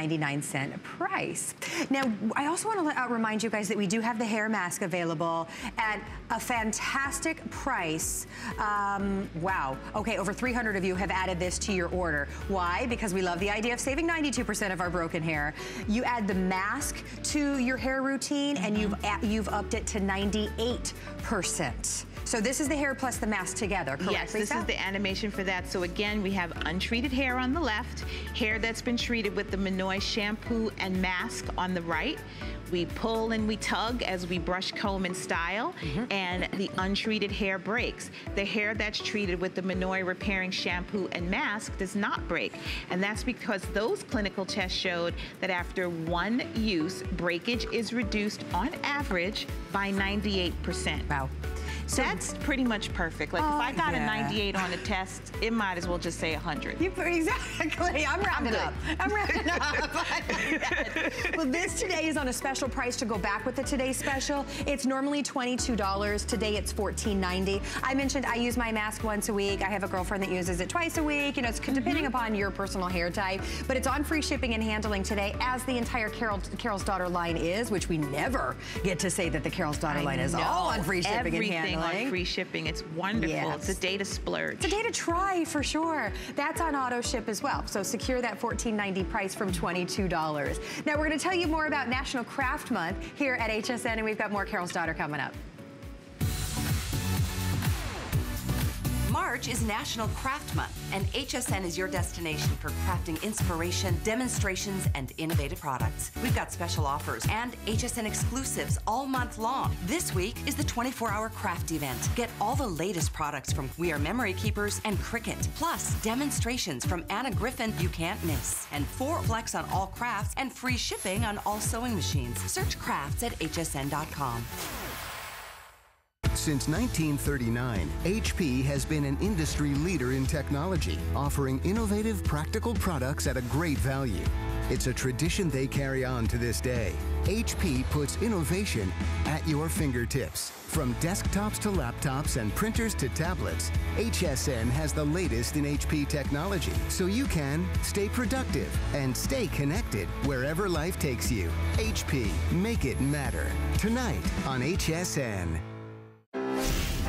99. Now, I also want to uh, remind you guys that we do have the hair mask available at a fantastic price. Um, wow. Okay, over 300 of you have added this to your order. Why? Because we love the idea of saving 92% of our broken hair. You add the mask to your hair routine and you've you've upped it to 98%. So this is the hair plus the mask together, correct? Yes, this Lisa? is the animation for that. So again, we have untreated hair on the left, hair that's been treated with the Monoi shampoo and mask on the right. We pull and we tug as we brush, comb, and style, Mm-hmm. and the untreated hair breaks. The hair that's treated with the Monoi repairing shampoo and mask does not break. And that's because those clinical tests showed that after one use, breakage is reduced on average by 98%. Wow. So that's pretty much perfect. Like oh, if I got yeah. a 98 on a test, it might as well just say 100. You, exactly. I'm rounding up. I'm rounding up. well, this today is on a special price to go back with the Today Special. It's normally $22. Today it's $14.90. I mentioned I use my mask once a week. I have a girlfriend that uses it twice a week. You know, it's depending mm -hmm. upon your personal hair type. But it's on free shipping and handling today, as the entire Carol, Carol's Daughter line is, which we never get to say that the Carol's Daughter I line is all on free shipping Everything and handling. On free shipping. It's wonderful. Yes. It's a day to splurge. It's a day to try for sure. That's on auto ship as well. So secure that $14.90 price from $22. Now we're going to tell you more about National Craft Month here at HSN, and we've got more Carol's Daughter coming up. March is National Craft Month, and HSN is your destination for crafting inspiration, demonstrations, and innovative products. We've got special offers and HSN exclusives all month long. This week is the 24-hour craft event. Get all the latest products from We Are Memory Keepers and Cricut, plus demonstrations from Anna Griffin you can't miss, and four flex on all crafts and free shipping on all sewing machines. Search crafts at hsn.com. Since 1939, HP has been an industry leader in technology, offering innovative, practical products at a great value. It's a tradition they carry on to this day. HP puts innovation at your fingertips. From desktops to laptops and printers to tablets, HSN has the latest in HP technology so you can stay productive and stay connected wherever life takes you. HP, make it matter. Tonight on HSN.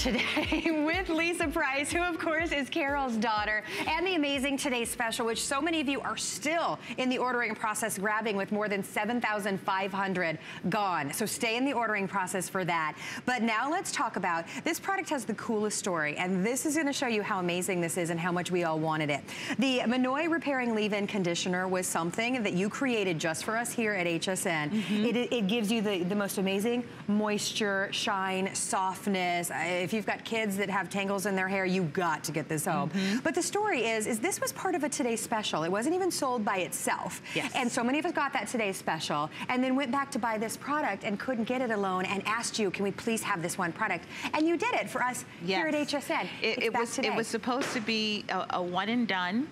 Today with Lisa Price, who of course is Carol's daughter, and the amazing Today Special, which so many of you are still in the ordering process grabbing with more than 7,500 gone. So stay in the ordering process for that. But now let's talk about, this product has the coolest story, and this is gonna show you how amazing this is and how much we all wanted it. The Monoi Repairing Leave-In Conditioner was something that you created just for us here at HSN. Mm -hmm. it, it gives you the, the most amazing moisture, shine, softness. If you've got kids that have tangles in their hair, you got to get this home. Mm -hmm. But the story is, is this was part of a Today Special. It wasn't even sold by itself. Yes. And so many of us got that Today Special and then went back to buy this product and couldn't get it alone and asked you, can we please have this one product? And you did it for us yes. here at HSN. It, it was, it was supposed to be a, a one and done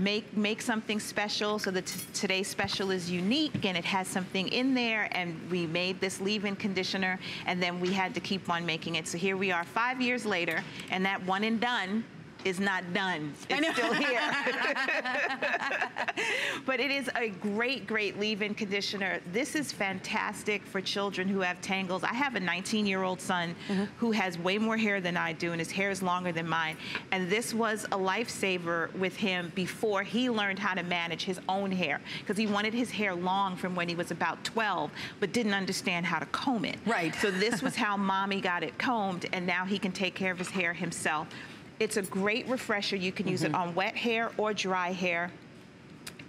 make make something special so that today's special is unique and it has something in there and we made this leave-in conditioner and then we had to keep on making it. So here we are five years later and that one and done is not done. It's still here. but it is a great, great leave-in conditioner. This is fantastic for children who have tangles. I have a 19-year-old son mm -hmm. who has way more hair than I do, and his hair is longer than mine. And this was a lifesaver with him before he learned how to manage his own hair, because he wanted his hair long from when he was about 12, but didn't understand how to comb it. Right. So this was how mommy got it combed, and now he can take care of his hair himself. It's a great refresher. You can use mm -hmm. it mm-hmm. on wet hair or dry hair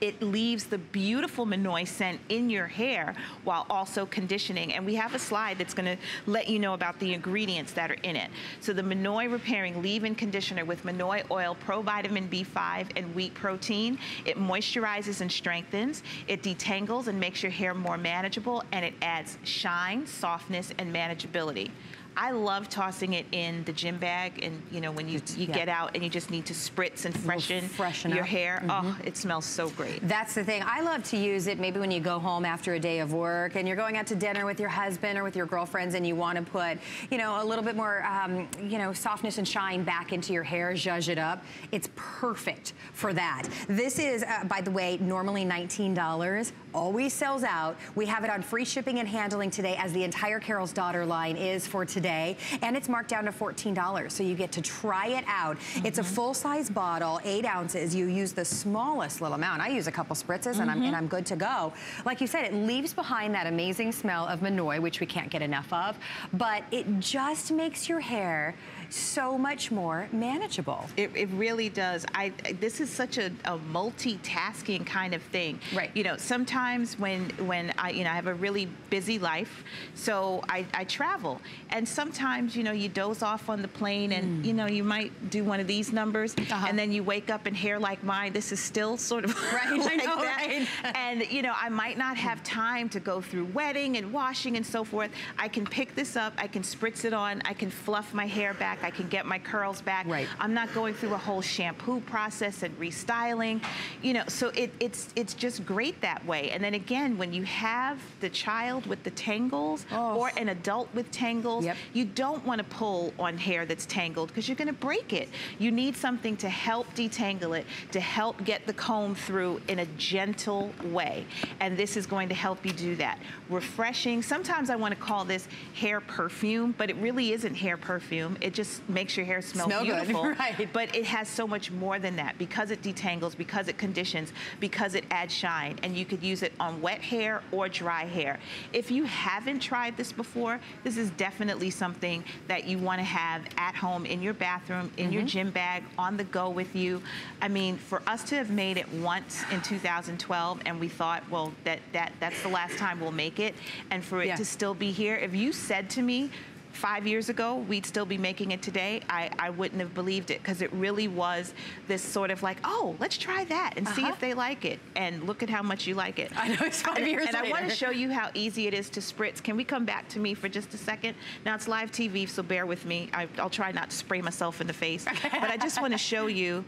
it leaves the beautiful Monoi scent in your hair while also conditioning. And we have a slide that's going to let you know about the ingredients that are in it. So the Monoi Repairing Leave-In Conditioner with Monoi Oil, Pro Vitamin B5, and wheat protein. It moisturizes and strengthens. It detangles and makes your hair more manageable, and it adds shine, softness, and manageability. I love tossing it in the gym bag, and you know when you you yeah. get out and you just need to spritz and freshen, freshen your up. hair. Mhm. Oh, it smells so great. That's the thing. I love to use it maybe when you go home after a day of work and you're going out to dinner with your husband or with your girlfriends and you want to put, you know, a little bit more, um, you know, softness and shine back into your hair, zhuzh it up. It's perfect for that. This is, uh, by the way, normally $19. Always sells out. We have it on free shipping and handling today as the entire Carol's Daughter line is for today. And it's marked down to $14. So you get to try it out. It's a mm-hmm. full-size bottle, eight ounces. You use the smallest little amount. I use a couple spritzes and, I'm, and mm-hmm. I'm good to go. Like you said, it leaves behind that amazing smell of Monoi, which we can't get enough of, but it just makes your hair so much more manageable. It, it really does. I this is such a, a multitasking kind of thing. Right. You know, sometimes when when I you know I have a really busy life, so I, I travel, and sometimes you know you doze off on the plane, and mm. you know you might do one of these numbers, uh-huh. and then you wake up and hair like mine. This is still sort of Right, like know, that. right? And you know I might not have time to go through wetting and washing and so forth. I can pick this up. I can spritz it on. I can fluff my hair back. I can get my curls back. Right. I'm not going through a whole shampoo process and restyling. You know, so it, it's it's just great that way. And then again, when you have the child with the tangles oh. or an adult with tangles, Yep. you don't want to pull on hair that's tangled because you're going to break it. You need something to help detangle it, to help get the comb through in a gentle way. And this is going to help you do that. Refreshing. Sometimes I want to call this hair perfume, but it really isn't hair perfume. It just makes your hair smell, Smell good, beautiful. right. But it has so much more than that because it detangles, because it conditions, because it adds shine. And you could use it on wet hair or dry hair. If you haven't tried this before, this is definitely something that you want to have at home in your bathroom, in your Mhm. gym bag, on the go with you. I mean, for us to have made it once in 2012 and we thought, well, that, that that's the last time we'll make it, and for it Yeah. to still be here, if you said to me, five years ago, we'd still be making it today, I, I wouldn't have believed it because it really was this sort of like, oh, let's try that and see Uh-huh. if they like it. And look at how much you like it. I know, it's five and, years And I want to show you how easy it is to spritz. Can we come back to me for just a second? Now it's live TV, so bear with me. I, I'll try not to spray myself in the face. but I just want to show you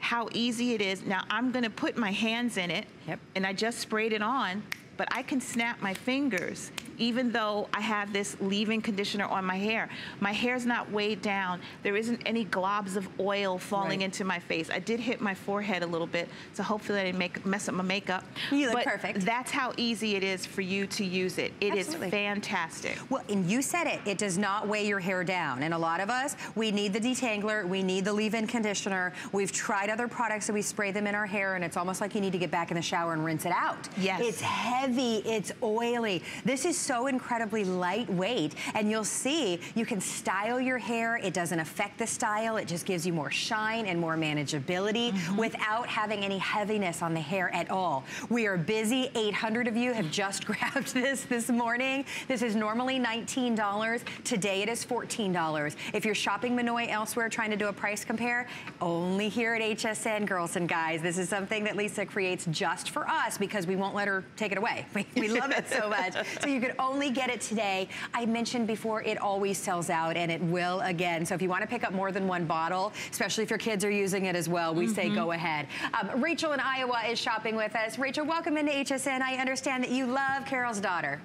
how easy it is. Now I'm going to put my hands in it, Yep. and I just sprayed it on, but I can snap my fingers even though I have this leave-in conditioner on my hair. My hair's not weighed down. There isn't any globs of oil falling Right. into my face. I did hit my forehead a little bit, so hopefully I didn't make, mess up my makeup. You look but perfect. That's how easy it is for you to use it. It is Absolutely. fantastic. Well, and you said it, it does not weigh your hair down. And a lot of us, we need the detangler, we need the leave-in conditioner. We've tried other products and we spray them in our hair and it's almost like you need to get back in the shower and rinse it out. Yes. It's heavy, it's oily. This is so incredibly lightweight and you'll see you can style your hair. It doesn't affect the style. It just gives you more shine and more manageability mm-hmm. without having any heaviness on the hair at all. We are busy. 800 of you have just grabbed this this morning. This is normally $19. Today it is $14. If you're shopping Monoi elsewhere trying to do a price compare, only here at HSN, girls and guys. This is something that Lisa creates just for us because we won't let her take it away. We, we love it so much. So you can only get it today. I mentioned before, it always sells out and it will again. So if you want to pick up more than one bottle, especially if your kids are using it as well, we say go ahead. Um, Rachel in Iowa is shopping with us. Rachel, welcome into HSN. I understand that you love Carol's daughter.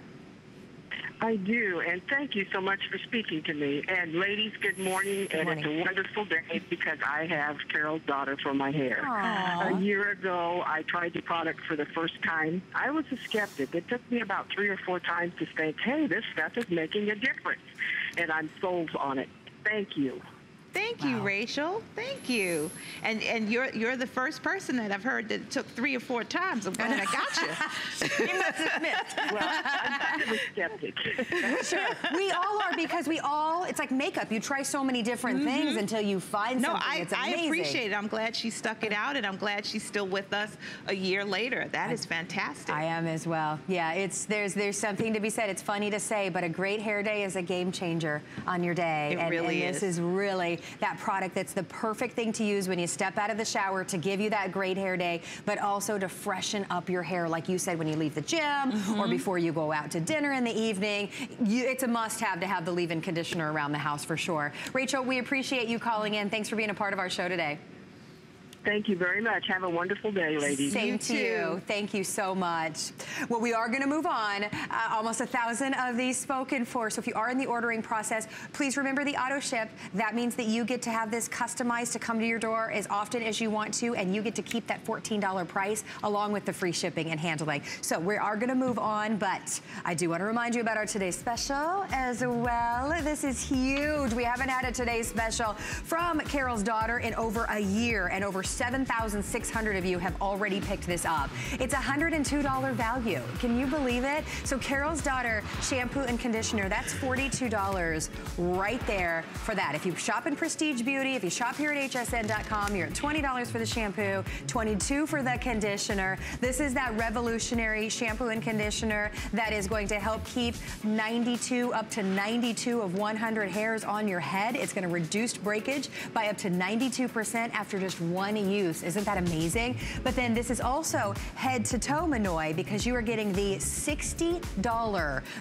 I do, and thank you so much for speaking to me. And ladies, good morning, and morning. it's a wonderful day because I have Carol's daughter for my hair. Aw. A year ago, I tried the product for the first time. I was a skeptic. It took me about three or four times to think, hey, this stuff is making a difference, and I'm sold on it. Thank you. Thank wow. you, Rachel. Thank you. And and you're you're the first person that I've heard that it took three or four times. I'm glad I got you. you must admit. Well, I'm kind of a skeptic. sure. We all are because we all, it's like makeup. You try so many different mm -hmm. things until you find no, something I, that's amazing. I appreciate it. I'm glad she stuck it out and I'm glad she's still with us a year later. That I, is fantastic. I am as well. Yeah, it's there's there's something to be said. It's funny to say, but a great hair day is a game changer on your day. It and, really and this is. is really that product that's the perfect thing to use when you step out of the shower to give you that great hair day, but also to freshen up your hair, like you said, when you leave the gym mm -hmm. or mm-hmm. before you go out to dinner in the evening. You, it's a must-have to have the leave-in conditioner around the house for sure. Rachel, we appreciate you calling in. Thanks for being a part of our show today. Thank you very much. Have a wonderful day, ladies. Same to you. Thank you so much. Well, we are going to move on. Uh, almost a thousand of these spoken for. So if you are in the ordering process, please remember the auto ship. That means that you get to have this customized to come to your door as often as you want to, and you get to keep that $14 price along with the free shipping and handling. So we are going to move on, but I do want to remind you about our today's special as well. This is huge. We haven't had a today's special from Carol's daughter in over a year and over 7,600 of you have already picked this up. It's a $102 value. Can you believe it? So Carol's Daughter shampoo and conditioner, that's $42 right there for that. If you shop in Prestige Beauty, if you shop here at hsn.com, you're at $20 for the shampoo, 22 for the conditioner. This is that revolutionary shampoo and conditioner that is going to help keep 92 up to 92 of 100 hairs on your head. It's going to reduce breakage by up to 92% after just one use. Isn't that amazing? But then this is also head to toe Monoi because you are getting the $60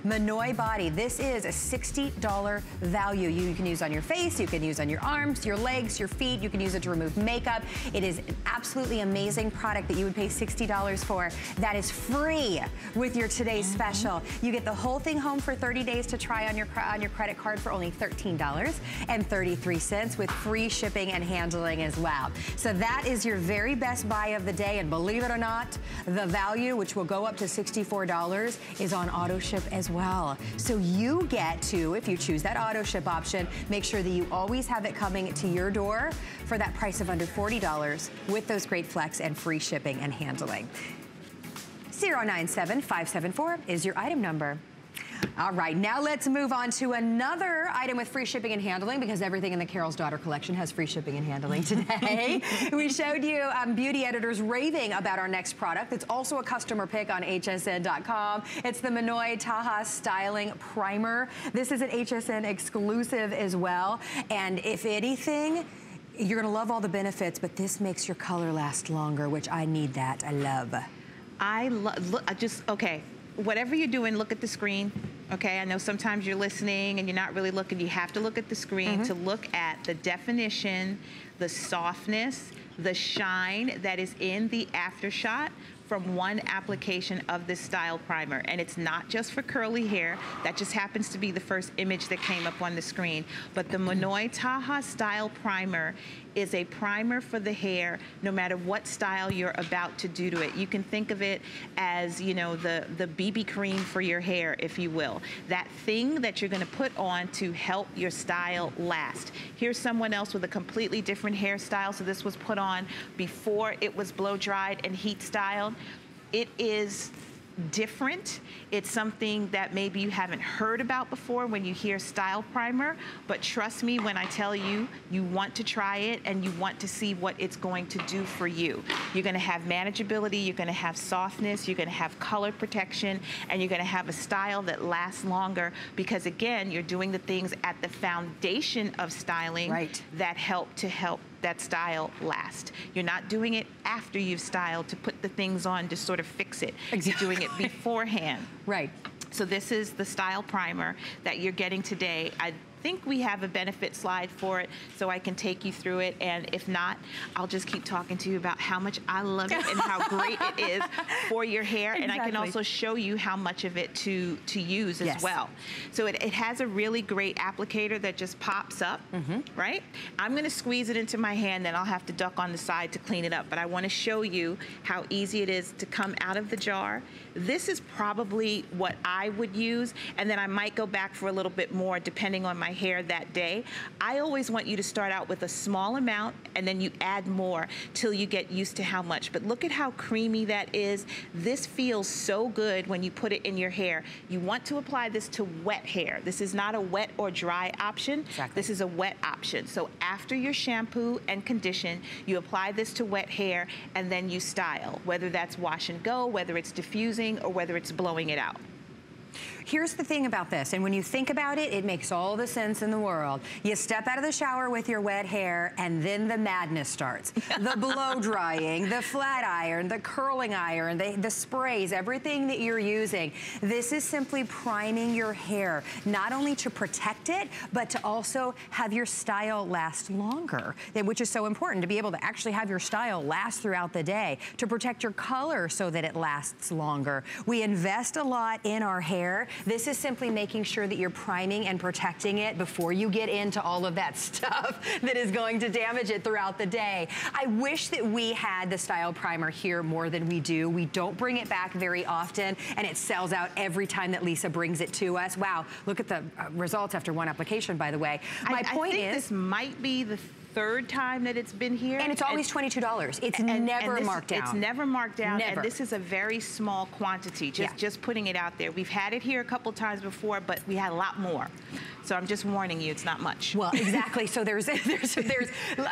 Monoi body. This is a $60 value you can use on your face, you can use on your arms, your legs, your feet, you can use it to remove makeup. It is an absolutely amazing product that you would pay $60 for. That is free with your today's mm -hmm. special. You get the whole thing home for 30 days to try on your on your credit card for only $13.33 with free shipping and handling as well. So that that is your very best buy of the day. And believe it or not, the value, which will go up to $64, is on auto ship as well. So you get to, if you choose that auto ship option, make sure that you always have it coming to your door for that price of under $40 with those great flex and free shipping and handling. 097574 is your item number. All right, now let's move on to another item with free shipping and handling because everything in the Carol's Daughter collection has free shipping and handling today. we showed you um, beauty editors raving about our next product. It's also a customer pick on hsn.com. It's the Monoi Taha Styling Primer. This is an HSN exclusive as well. And if anything, you're gonna love all the benefits, but this makes your color last longer, which I need that. I love. I love, I just, okay, whatever you're doing, look at the screen. Okay, I know sometimes you're listening and you're not really looking. You have to look at the screen mm -hmm. to look at the definition, the softness, the shine that is in the after shot from one application of this style primer. And it's not just for curly hair. That just happens to be the first image that came up on the screen. But the Monoi Taha Style Primer is a primer for the hair no matter what style you're about to do to it. You can think of it as, you know, the, the BB cream for your hair, if you will. That thing that you're gonna put on to help your style last. Here's someone else with a completely different hairstyle. So this was put on before it was blow dried and heat styled. It is different. It's something that maybe you haven't heard about before when you hear style primer, but trust me when I tell you, you want to try it and you want to see what it's going to do for you. You're gonna have manageability, you're gonna have softness, you're gonna have color protection, and you're gonna have a style that lasts longer because again, you're doing the things at the foundation of styling right. that help to help that style last. You're not doing it after you've styled to put the things on to sort of fix it. Exactly. You're doing it beforehand. Right. So this is the style primer that you're getting today. I think we have a benefit slide for it so I can take you through it. And if not, I'll just keep talking to you about how much I love it and how great it is for your hair. Exactly. And I can also show you how much of it to, to use as yes. well. So it, it, has a really great applicator that just pops up, mm -hmm. right? I'm gonna squeeze it into my hand, then I'll have to duck on the side to clean it up. But I wanna show you how easy it is to come out of the jar. This is probably what I would use, and then I might go back for a little bit more depending on my my hair that day. I always want you to start out with a small amount and then you add more till you get used to how much. But look at how creamy that is. This feels so good when you put it in your hair. You want to apply this to wet hair. This is not a wet or dry option. Exactly. This is a wet option. So after your shampoo and condition, you apply this to wet hair and then you style, whether that's wash and go, whether it's diffusing, or whether it's blowing it out. Here's the thing about this, and when you think about it, it makes all the sense in the world. You step out of the shower with your wet hair, and then the madness starts. the blow drying, the flat iron, the curling iron, the, the sprays, everything that you're using. This is simply priming your hair, not only to protect it, but to also have your style last longer, which is so important, to be able to actually have your style last throughout the day, to protect your color so that it lasts longer. We invest a lot in our hair. This is simply making sure that you're priming and protecting it before you get into all of that stuff that is going to damage it throughout the day. I wish that we had the Style Primer here more than we do. We don't bring it back very often, and it sells out every time that Lisa brings it to us. Wow, look at the uh, results after one application, by the way. My I, point I think is... this might be the third time that it's been here. And it's always $22. It's and, never and marked down. It's never marked down. Never. And this is a very small quantity, just, Yeah. just putting it out there. We've had it here a couple times before, but we had a lot more. So I'm just warning you, it's not much. Well, exactly. so there's, there's, there's, uh,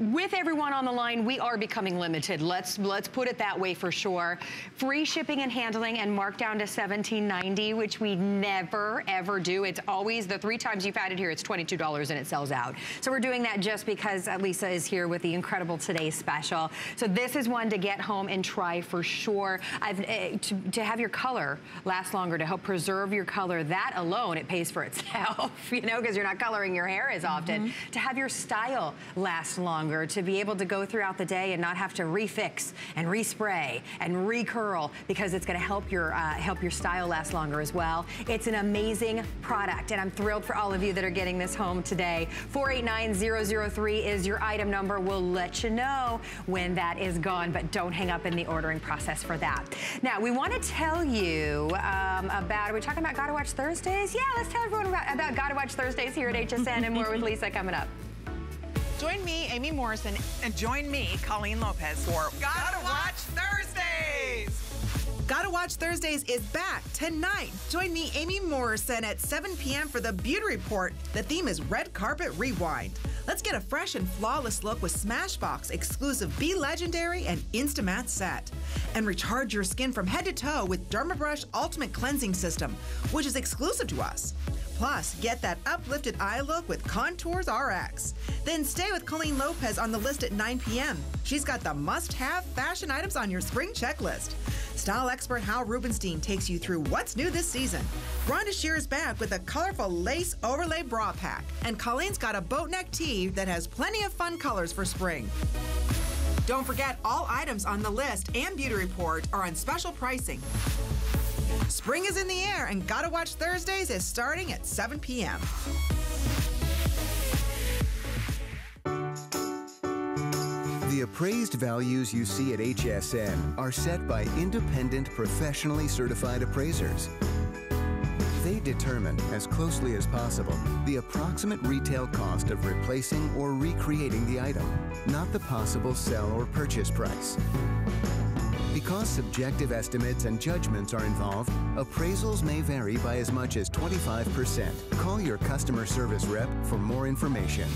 with everyone on the line, we are becoming limited. Let's, let's put it that way for sure. Free shipping and handling and marked down to $17.90, which we never ever do. It's always the three times you've had it here, it's $22 and it sells out. So we're doing that just because uh, Lisa is here with the incredible Today Special. So this is one to get home and try for sure. I've, uh, to, to have your color last longer, to help preserve your color, that alone, it pays for itself, you know, because you're not coloring your hair as often. To have your style last longer, to be able to go throughout the day and not have to refix and respray and recurl because it's going to help your uh, help your style last longer as well. It's an amazing product, and I'm thrilled for all of you that are getting this home today. 489003 is your item number. We'll let you know when that is gone, but don't hang up in the ordering process for that. Now, we want to tell you um, about, are we talking about Gotta Watch Thursdays? Yeah, let's tell everyone about, about Gotta Watch Thursdays here at HSN and more with Lisa coming up. Join me, Amy Morrison, and join me, Colleen Lopez, for Gotta Watch Thursdays. Gotta Watch Thursdays is back tonight. Join me, Amy Morrison, at 7 p.m. for the Beauty Report. The theme is Red Carpet Rewind. Let's get a fresh and flawless look with Smashbox exclusive Be Legendary and Instamat set. And recharge your skin from head to toe with Dermabrush Ultimate Cleansing System, which is exclusive to us. Plus, get that uplifted eye look with Contours RX. Then stay with Colleen Lopez on the list at 9 p.m. She's got the must have fashion items on your spring checklist. Style expert Hal Rubenstein takes you through what's new this season. Rhonda Shear is back with a colorful lace overlay bra pack. And Colleen's got a boat neck tee that has plenty of fun colors for spring. Don't forget, all items on the list and beauty report are on special pricing. Spring is in the air, and Gotta Watch Thursdays is starting at 7 p.m. The appraised values you see at HSN are set by independent, professionally certified appraisers. They determine, as closely as possible, the approximate retail cost of replacing or recreating the item, not the possible sell or purchase price. Because subjective estimates and judgments are involved, appraisals may vary by as much as 25%. Call your customer service rep for more information.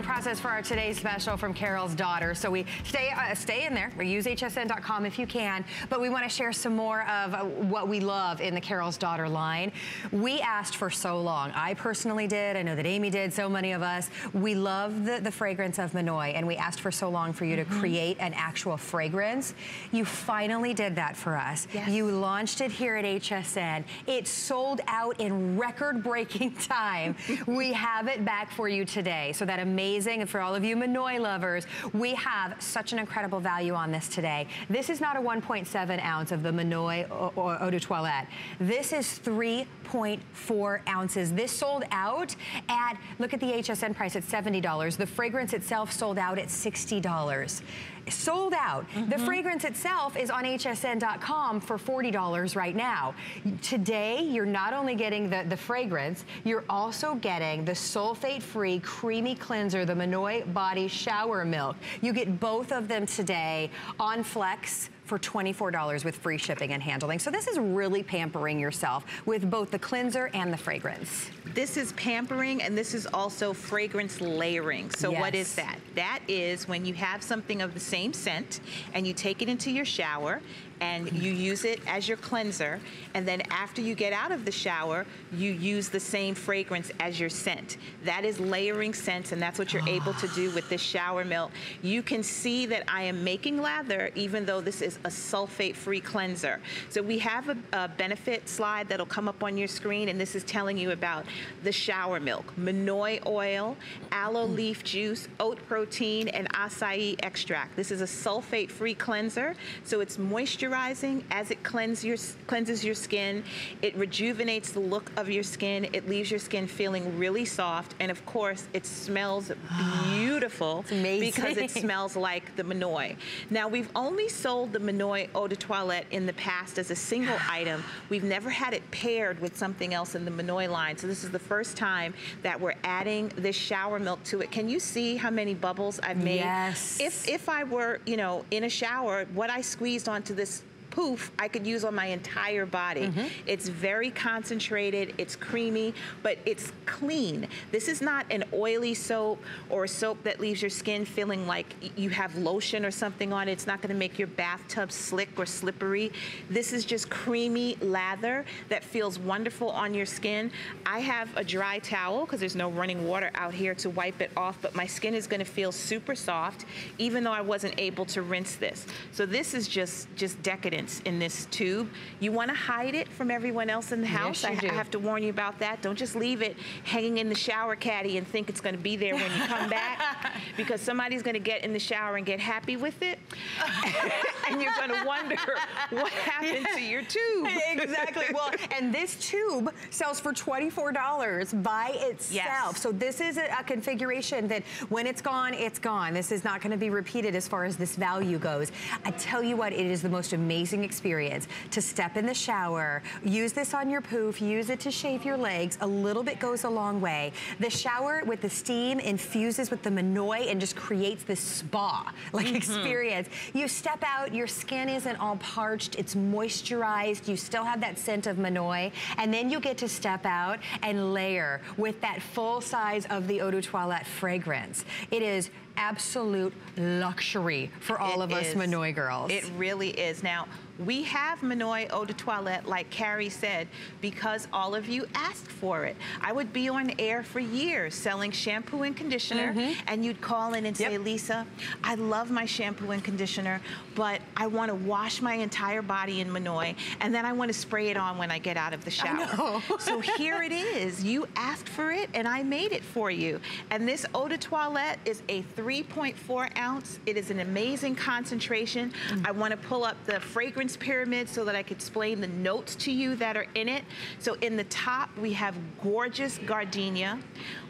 Ordering process for our today's special from Carol's daughter. So we stay uh, stay in there. We use hsn.com if you can. But we want to share some more of uh, what we love in the Carol's daughter line. We asked for so long. I personally did. I know that Amy did. So many of us. We love the, the fragrance of Monoi, and we asked for so long for you to create an actual fragrance. You finally did that for us. You launched it here at HSN. It sold out in record-breaking time. we have it back for you today. So that amazing, and for all of you Monoi lovers, we have such an incredible value on this today. This is not a 1.7 ounce of the Monoi Eau de Toilette. This is 3 3.4 ounces. This sold out at, look at the HSN price at $70. The fragrance itself sold out at $60 sold out. Mm -hmm. The mm-hmm. fragrance itself is on hsn.com for $40 right now. Today, you're not only getting the, the fragrance, you're also getting the sulfate-free creamy cleanser, the Monoi Body Shower Milk. You get both of them today on Flex for $24 with free shipping and handling. So this is really pampering yourself with both the cleanser and the fragrance. This is pampering and this is also fragrance layering. So yes. what is that? That is when you have something of the same scent and you take it into your shower and you use it as your cleanser. And then after you get out of the shower, you use the same fragrance as your scent. That is layering scents, and that's what you're able to do with this shower milk. You can see that I am making lather, even though this is a sulfate-free cleanser. So we have a, a benefit slide that'll come up on your screen, and this is telling you about the shower milk, Monoi oil, aloe leaf juice, oat protein, and acai extract. This is a sulfate-free cleanser, so it's moisture moisturizing as it cleanses your, cleanses your skin. It rejuvenates the look of your skin. It leaves your skin feeling really soft. And of course, it smells beautiful because it smells like the Monoi. Now, we've only sold the Monoi Eau de Toilette in the past as a single item. We've never had it paired with something else in the Monoi line. So this is the first time that we're adding this shower milk to it. Can you see how many bubbles I've made? Yes. If, if I were, you know, in a shower, what I squeezed onto this poof I could use on my entire body. Mm -hmm. It's very concentrated, it's creamy, but it's clean. This is not an oily soap or a soap that leaves your skin feeling like you have lotion or something on it. It's not gonna make your bathtub slick or slippery. This is just creamy lather that feels wonderful on your skin. I have a dry towel because there's no running water out here to wipe it off, but my skin is gonna feel super soft even though I wasn't able to rinse this. So this is just, just decadent in this tube. You want to hide it from everyone else in the house. Yes, I, I, have to warn you about that. Don't just leave it hanging in the shower caddy and think it's going to be there when you come back because somebody's going to get in the shower and get happy with it. and you're going to wonder what happened to your tube. exactly. Well, and this tube sells for $24 by itself. Yes. So this is a, a configuration that when it's gone, it's gone. This is not going to be repeated as far as this value goes. I tell you what, it is the most amazing amazing experience to step in the shower, use this on your poof, use it to shave your legs. A little bit goes a long way. The shower with the steam infuses with the Monoi and just creates this spa-like mm -hmm. experience. You step out, your skin isn't all parched, it's moisturized, you still have that scent of Monoi, and then you get to step out and layer with that full size of the Eau de Toilette fragrance. It is absolute luxury for all it of is. us Monoi girls. It really is. Now, we have Monoi Eau de Toilette, like Carrie said, because all of you asked for it. I would be on air for years selling shampoo and conditioner, mm -hmm. and you'd call in and say, yep. Lisa, I love my shampoo and conditioner, but I want to wash my entire body in Monoi, and then I want to spray it on when I get out of the shower. so here it is. You asked for it, and I made it for you. And this Eau de Toilette is a 3.4 ounce. It is an amazing concentration. Mm -hmm. I want to pull up the fragrance pyramid so that I could explain the notes to you that are in it. So in the top, we have gorgeous gardenia.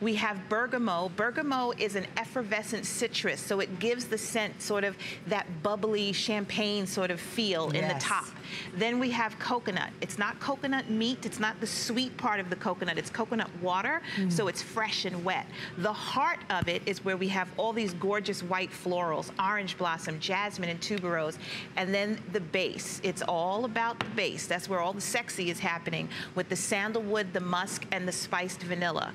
We have bergamot. Bergamot is an effervescent citrus, so it gives the scent sort of that bubbly champagne sort of feel yes. in the top. Then we have coconut. It's not coconut meat. It's not the sweet part of the coconut. It's coconut water, mm. so it's fresh and wet. The heart of it is where we have all these gorgeous white florals, orange blossom, jasmine, and tuberose. And then the base. It's all about the base. That's where all the sexy is happening with the sandalwood, the musk, and the spiced vanilla.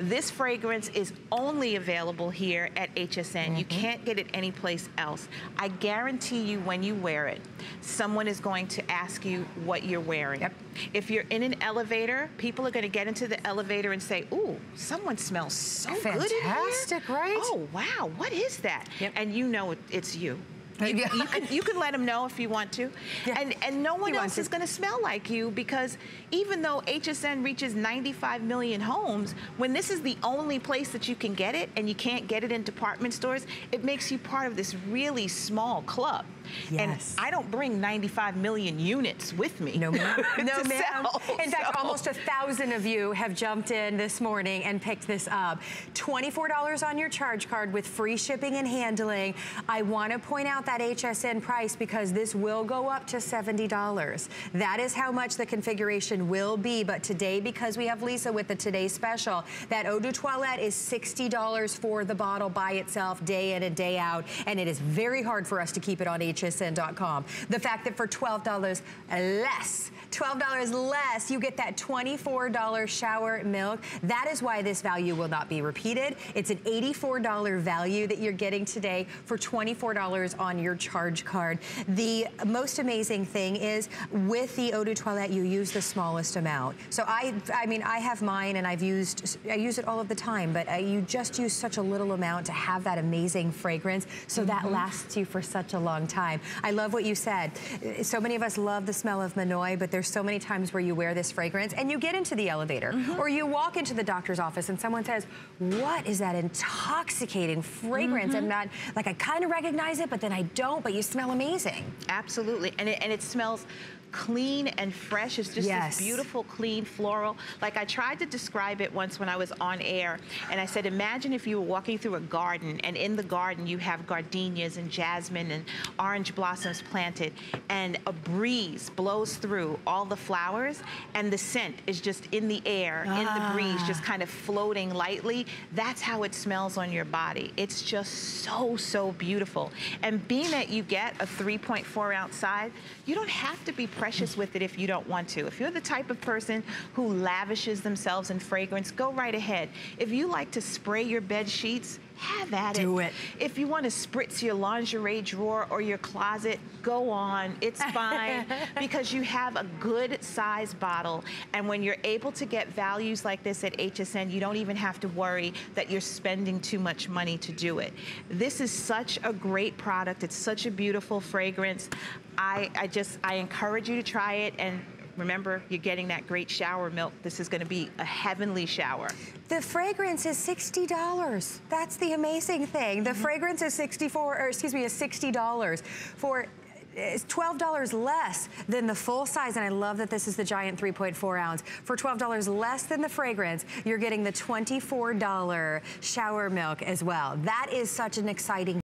This fragrance is only available here at HSN. Mm -hmm. You mm-hmm. can't get it anyplace else. I guarantee you when you wear it, someone is going to ask you what you're wearing. Yep. If you're in an elevator, people are going to get into the elevator and say, ooh, someone smells so Fantastic, good Fantastic, right? Oh, wow, what is that? Yep. And you know it's you You, you, can, you can let them know if you want to. Yeah. And, and no one else is going to smell like you because even though HSN reaches 95 million homes, when this is the only place that you can get it and you can't get it in department stores, it makes you part of this really small club. Yes. And I don't bring 95 million units with me. No, ma'am. no, ma'am. In fact, so. almost a thousand of you have jumped in this morning and picked this up. $24 on your charge card with free shipping and handling. I want to point out that HSN price because this will go up to $70. That is how much the configuration will be. But today, because we have Lisa with the Today Special, that Eau de Toilette is $60 for the bottle by itself, day in and day out. And it is very hard for us to keep it on HSN hsn.com. The fact that for $12 less, $12 less, you get that $24 shower milk. That is why this value will not be repeated. It's an $84 value that you're getting today for $24 on your charge card. The most amazing thing is with the Eau de Toilette, you use the smallest amount. So I, I mean, I have mine and I've used, I use it all of the time, but uh, you just use such a little amount to have that amazing fragrance. So mm -hmm. that mm-hmm. lasts you for such a long time. I love what you said. So many of us love the smell of Monoi, but there's so many times where you wear this fragrance and you get into the elevator mm -hmm. or you walk into the doctor's office and someone says, what is that intoxicating fragrance? Mm -hmm. I'm not, like I kind of recognize it, but then I don't, but you smell amazing. Absolutely, and it, and it smells clean and fresh. It's just yes. this beautiful, clean floral. Like I tried to describe it once when I was on air, and I said, imagine if you were walking through a garden, and in the garden you have gardenias and jasmine and orange blossoms planted, and a breeze blows through all the flowers, and the scent is just in the air, ah. in the breeze, just kind of floating lightly. That's how it smells on your body. It's just so, so beautiful. And being that you get a 3.4 ounce size, you don't have to be precious with it if you don't want to. If you're the type of person who lavishes themselves in fragrance, go right ahead. If you like to spray your bed sheets, have at Do it. it. If you want to spritz your lingerie drawer or your closet, go on. It's fine because you have a good size bottle. And when you're able to get values like this at HSN, you don't even have to worry that you're spending too much money to do it. This is such a great product. It's such a beautiful fragrance. I, I just, I encourage you to try it and remember, you're getting that great shower milk. This is gonna be a heavenly shower. The fragrance is $60. That's the amazing thing. The mm -hmm. fragrance is 64, or excuse me, is $60 for it's $12 less than the full size, and I love that this is the giant 3.4 ounce. For $12 less than the fragrance, you're getting the $24 shower milk as well. That is such an exciting